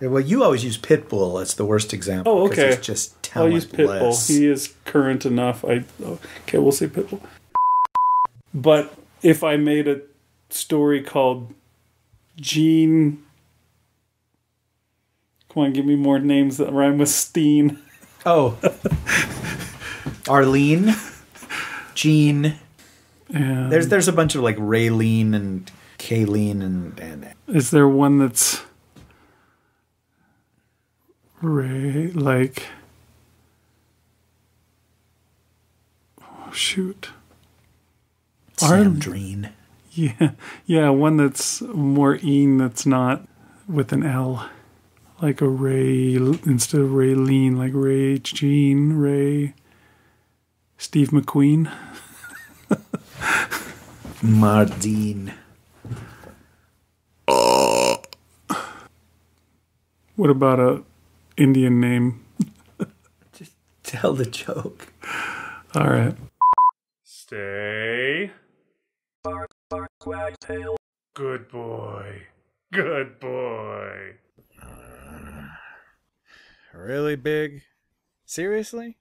Well, you always use Pitbull as the worst example. Oh, okay. It's just I'll use. Pitbull. He is current enough. I okay, we'll say Pitbull. But if I made a story called Gene, come on, give me more names that rhyme with Steen. Oh, *laughs* Arlene, Gene. And There's there's a bunch of like Raylene and Kayleen and, and is there one that's Ray like? Oh, shoot, shoot, Sandrine. Yeah, yeah, one that's more een that's not with an L, like a Ray instead of Ray Lean, like Ray Jean, Ray Steve McQueen, Mardine. What about a Indian name? *laughs* Just tell the joke. All right. Stay. Bark, bark. Good boy. Good boy. Uh, really big? Seriously?